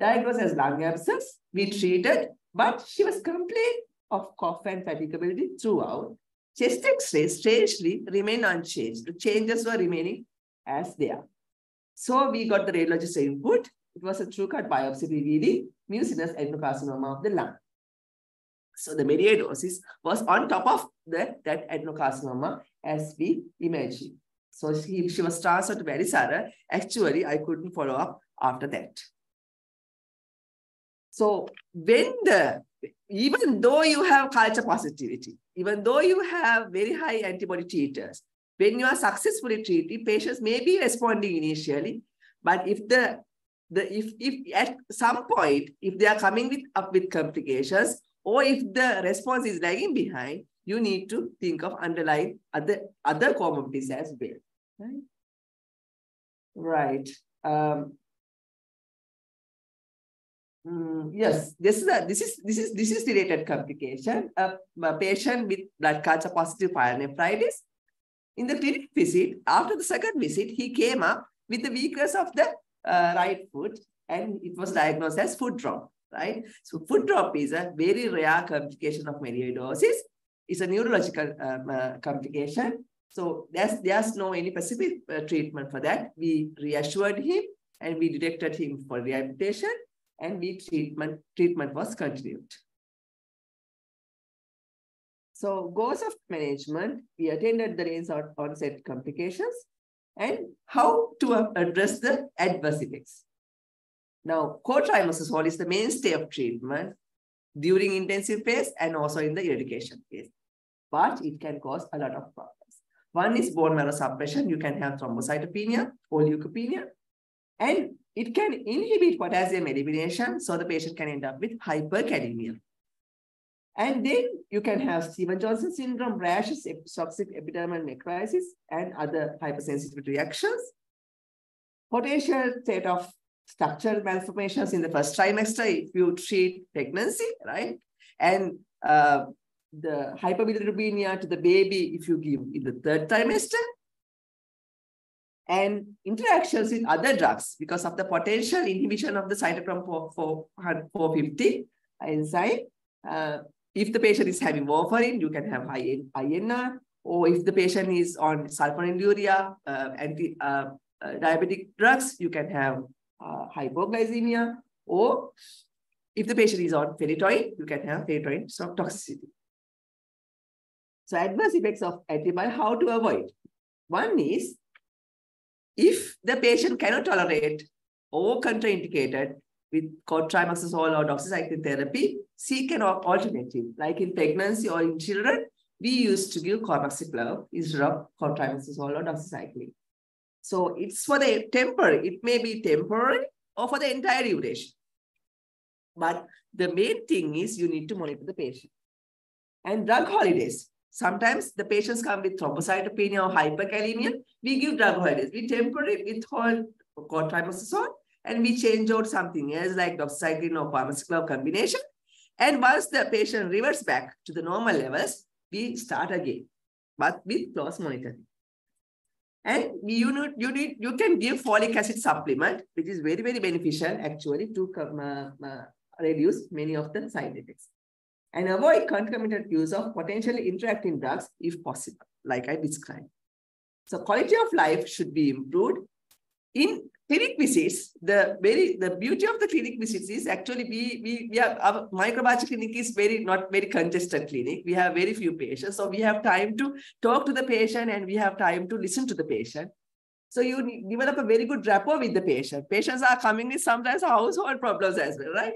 diagnosed as lung abscess. We treated, but she was complained of cough and fatigability throughout. Chest x-rays strangely remain unchanged. The changes were remaining as they are. So we got the radiologist input. It was a true cut biopsy revealing mucinous adenocarcinoma of the lung. So the melioidosis was on top of the, that adenocarcinoma as we imagine. So she, she was transferred to Barisara. Actually, I couldn't follow up after that. So when the, even though you have culture positivity, even though you have very high antibody titers, when you are successfully treating, patients may be responding initially, but if the, the if, if at some point, if they are coming with, up with complications, or if the response is lagging behind, you need to think of underlying other, other comorbidities as well. Right. Right. Um, Mm, yes, this is a, this is this is this is related complication. A, a patient with blood culture positive pyelonephritis. In the clinic visit, after the second visit, he came up with the weakness of the uh, right foot, and it was diagnosed as foot drop. Right. So foot drop is a very rare complication of melioidosis. It's a neurological um, uh, complication. So there's there's no any specific uh, treatment for that. We reassured him and we directed him for rehabilitation and we treatment, treatment was continued. So goals of management, we attended the of onset complications and how to address the adverse effects. Now, cotrimoxazole is the mainstay of treatment during intensive phase and also in the eradication phase. But it can cause a lot of problems. One is bone marrow suppression. You can have thrombocytopenia or leukopenia. And it can inhibit potassium elimination, so the patient can end up with hyperkalemia. And then you can have Stevens-Johnson syndrome, rashes, toxic epidermal necrosis, and other hypersensitivity reactions. Potential state of structural malformations in the first trimester if you treat pregnancy, right? And uh, the hyperbilirubinemia to the baby if you give in the third trimester and interactions with other drugs because of the potential inhibition of the cytochrome 450 enzyme. Uh, if the patient is having warfarin, you can have high INR, or if the patient is on sulfonylurea, uh, anti uh, uh, diabetic drugs, you can have uh, hypoglycemia, or if the patient is on phenytoin, you can have phenytoin toxicity. So adverse effects of antibiotic, how to avoid? One is if the patient cannot tolerate or contraindicated with cotrimoxazole or doxycycline therapy, seek an alternative. Like in pregnancy or in children, we used to give co-amoxiclav instead of cotrimoxazole or doxycycline. So it's for the temporary. It may be temporary or for the entire duration. But the main thing is you need to monitor the patient. And drug holidays. Sometimes the patients come with thrombocytopenia or hyperkalemia. We give drug holidays. We temporarily withhold cotrimoxazole and we change out something else like doxycycline or co-amoxiclav combination. And once the patient reverts back to the normal levels, we start again, but with close monitoring. And you need, you need, you can give folic acid supplement, which is very, very beneficial actually to uh, uh, reduce many of the side effects and avoid concomitant use of potentially interacting drugs if possible, like I described. So quality of life should be improved. In clinic visits, the very the beauty of the clinic visits is actually we we we have our microbiology clinic is very not very congested clinic. We have very few patients, so we have time to talk to the patient and we have time to listen to the patient. So you develop a very good rapport with the patient. Patients are coming with sometimes household problems as well, right?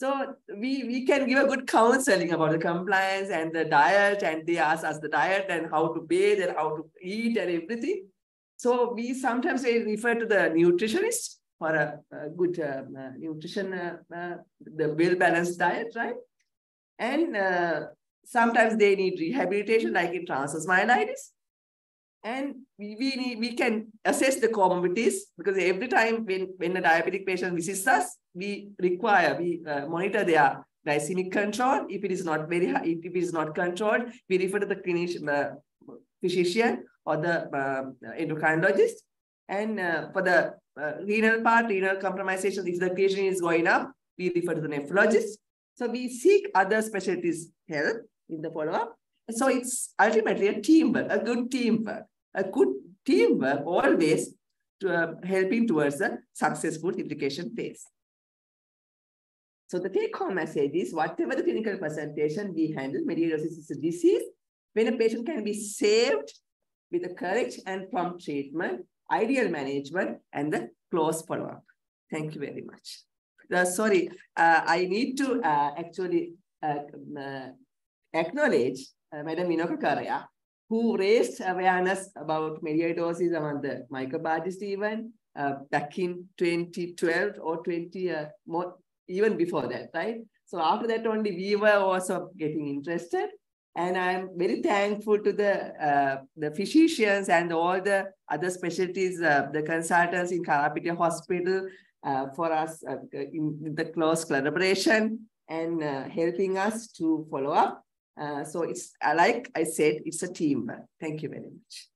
So we, we can give a good counseling about the compliance and the diet, and they ask us the diet and how to bathe and how to eat and everything. So we sometimes we refer to the nutritionist for a, a good um, uh, nutrition, uh, uh, the well-balanced diet, right? And uh, sometimes they need rehabilitation, like in transverse. And we, we, need, we can assess the comorbidities because every time when, when a diabetic patient visits us, we require, we uh, monitor their glycemic control. If it is not very high, if it is not controlled, we refer to the clinician, physician or the uh, endocrinologist. And uh, for the uh, renal part, renal compromisation, if the creatinine is going up, we refer to the nephrologist. So we seek other specialties help in the follow-up. So it's ultimately a teamwork, a good teamwork, a good teamwork always to, uh, helping towards a successful eradication phase. So the take-home message is whatever the clinical presentation we handle, melioidosis is a disease. When a patient can be saved with the correct and prompt treatment, ideal management, and the close follow-up. Thank you very much. Uh, sorry, uh, I need to uh, actually uh, uh, acknowledge uh, Madam Enoka who raised awareness about melioidosis among the microbiologist even back in 2012 or 20, more, even before that, right? So after that only we were also getting interested. And I'm very thankful to the uh, the physicians and all the other specialties, uh, the consultants in Karapitiya Hospital uh, for us uh, in the close collaboration and uh, helping us to follow up. Uh, so it's like I said, it's a team. Thank you very much.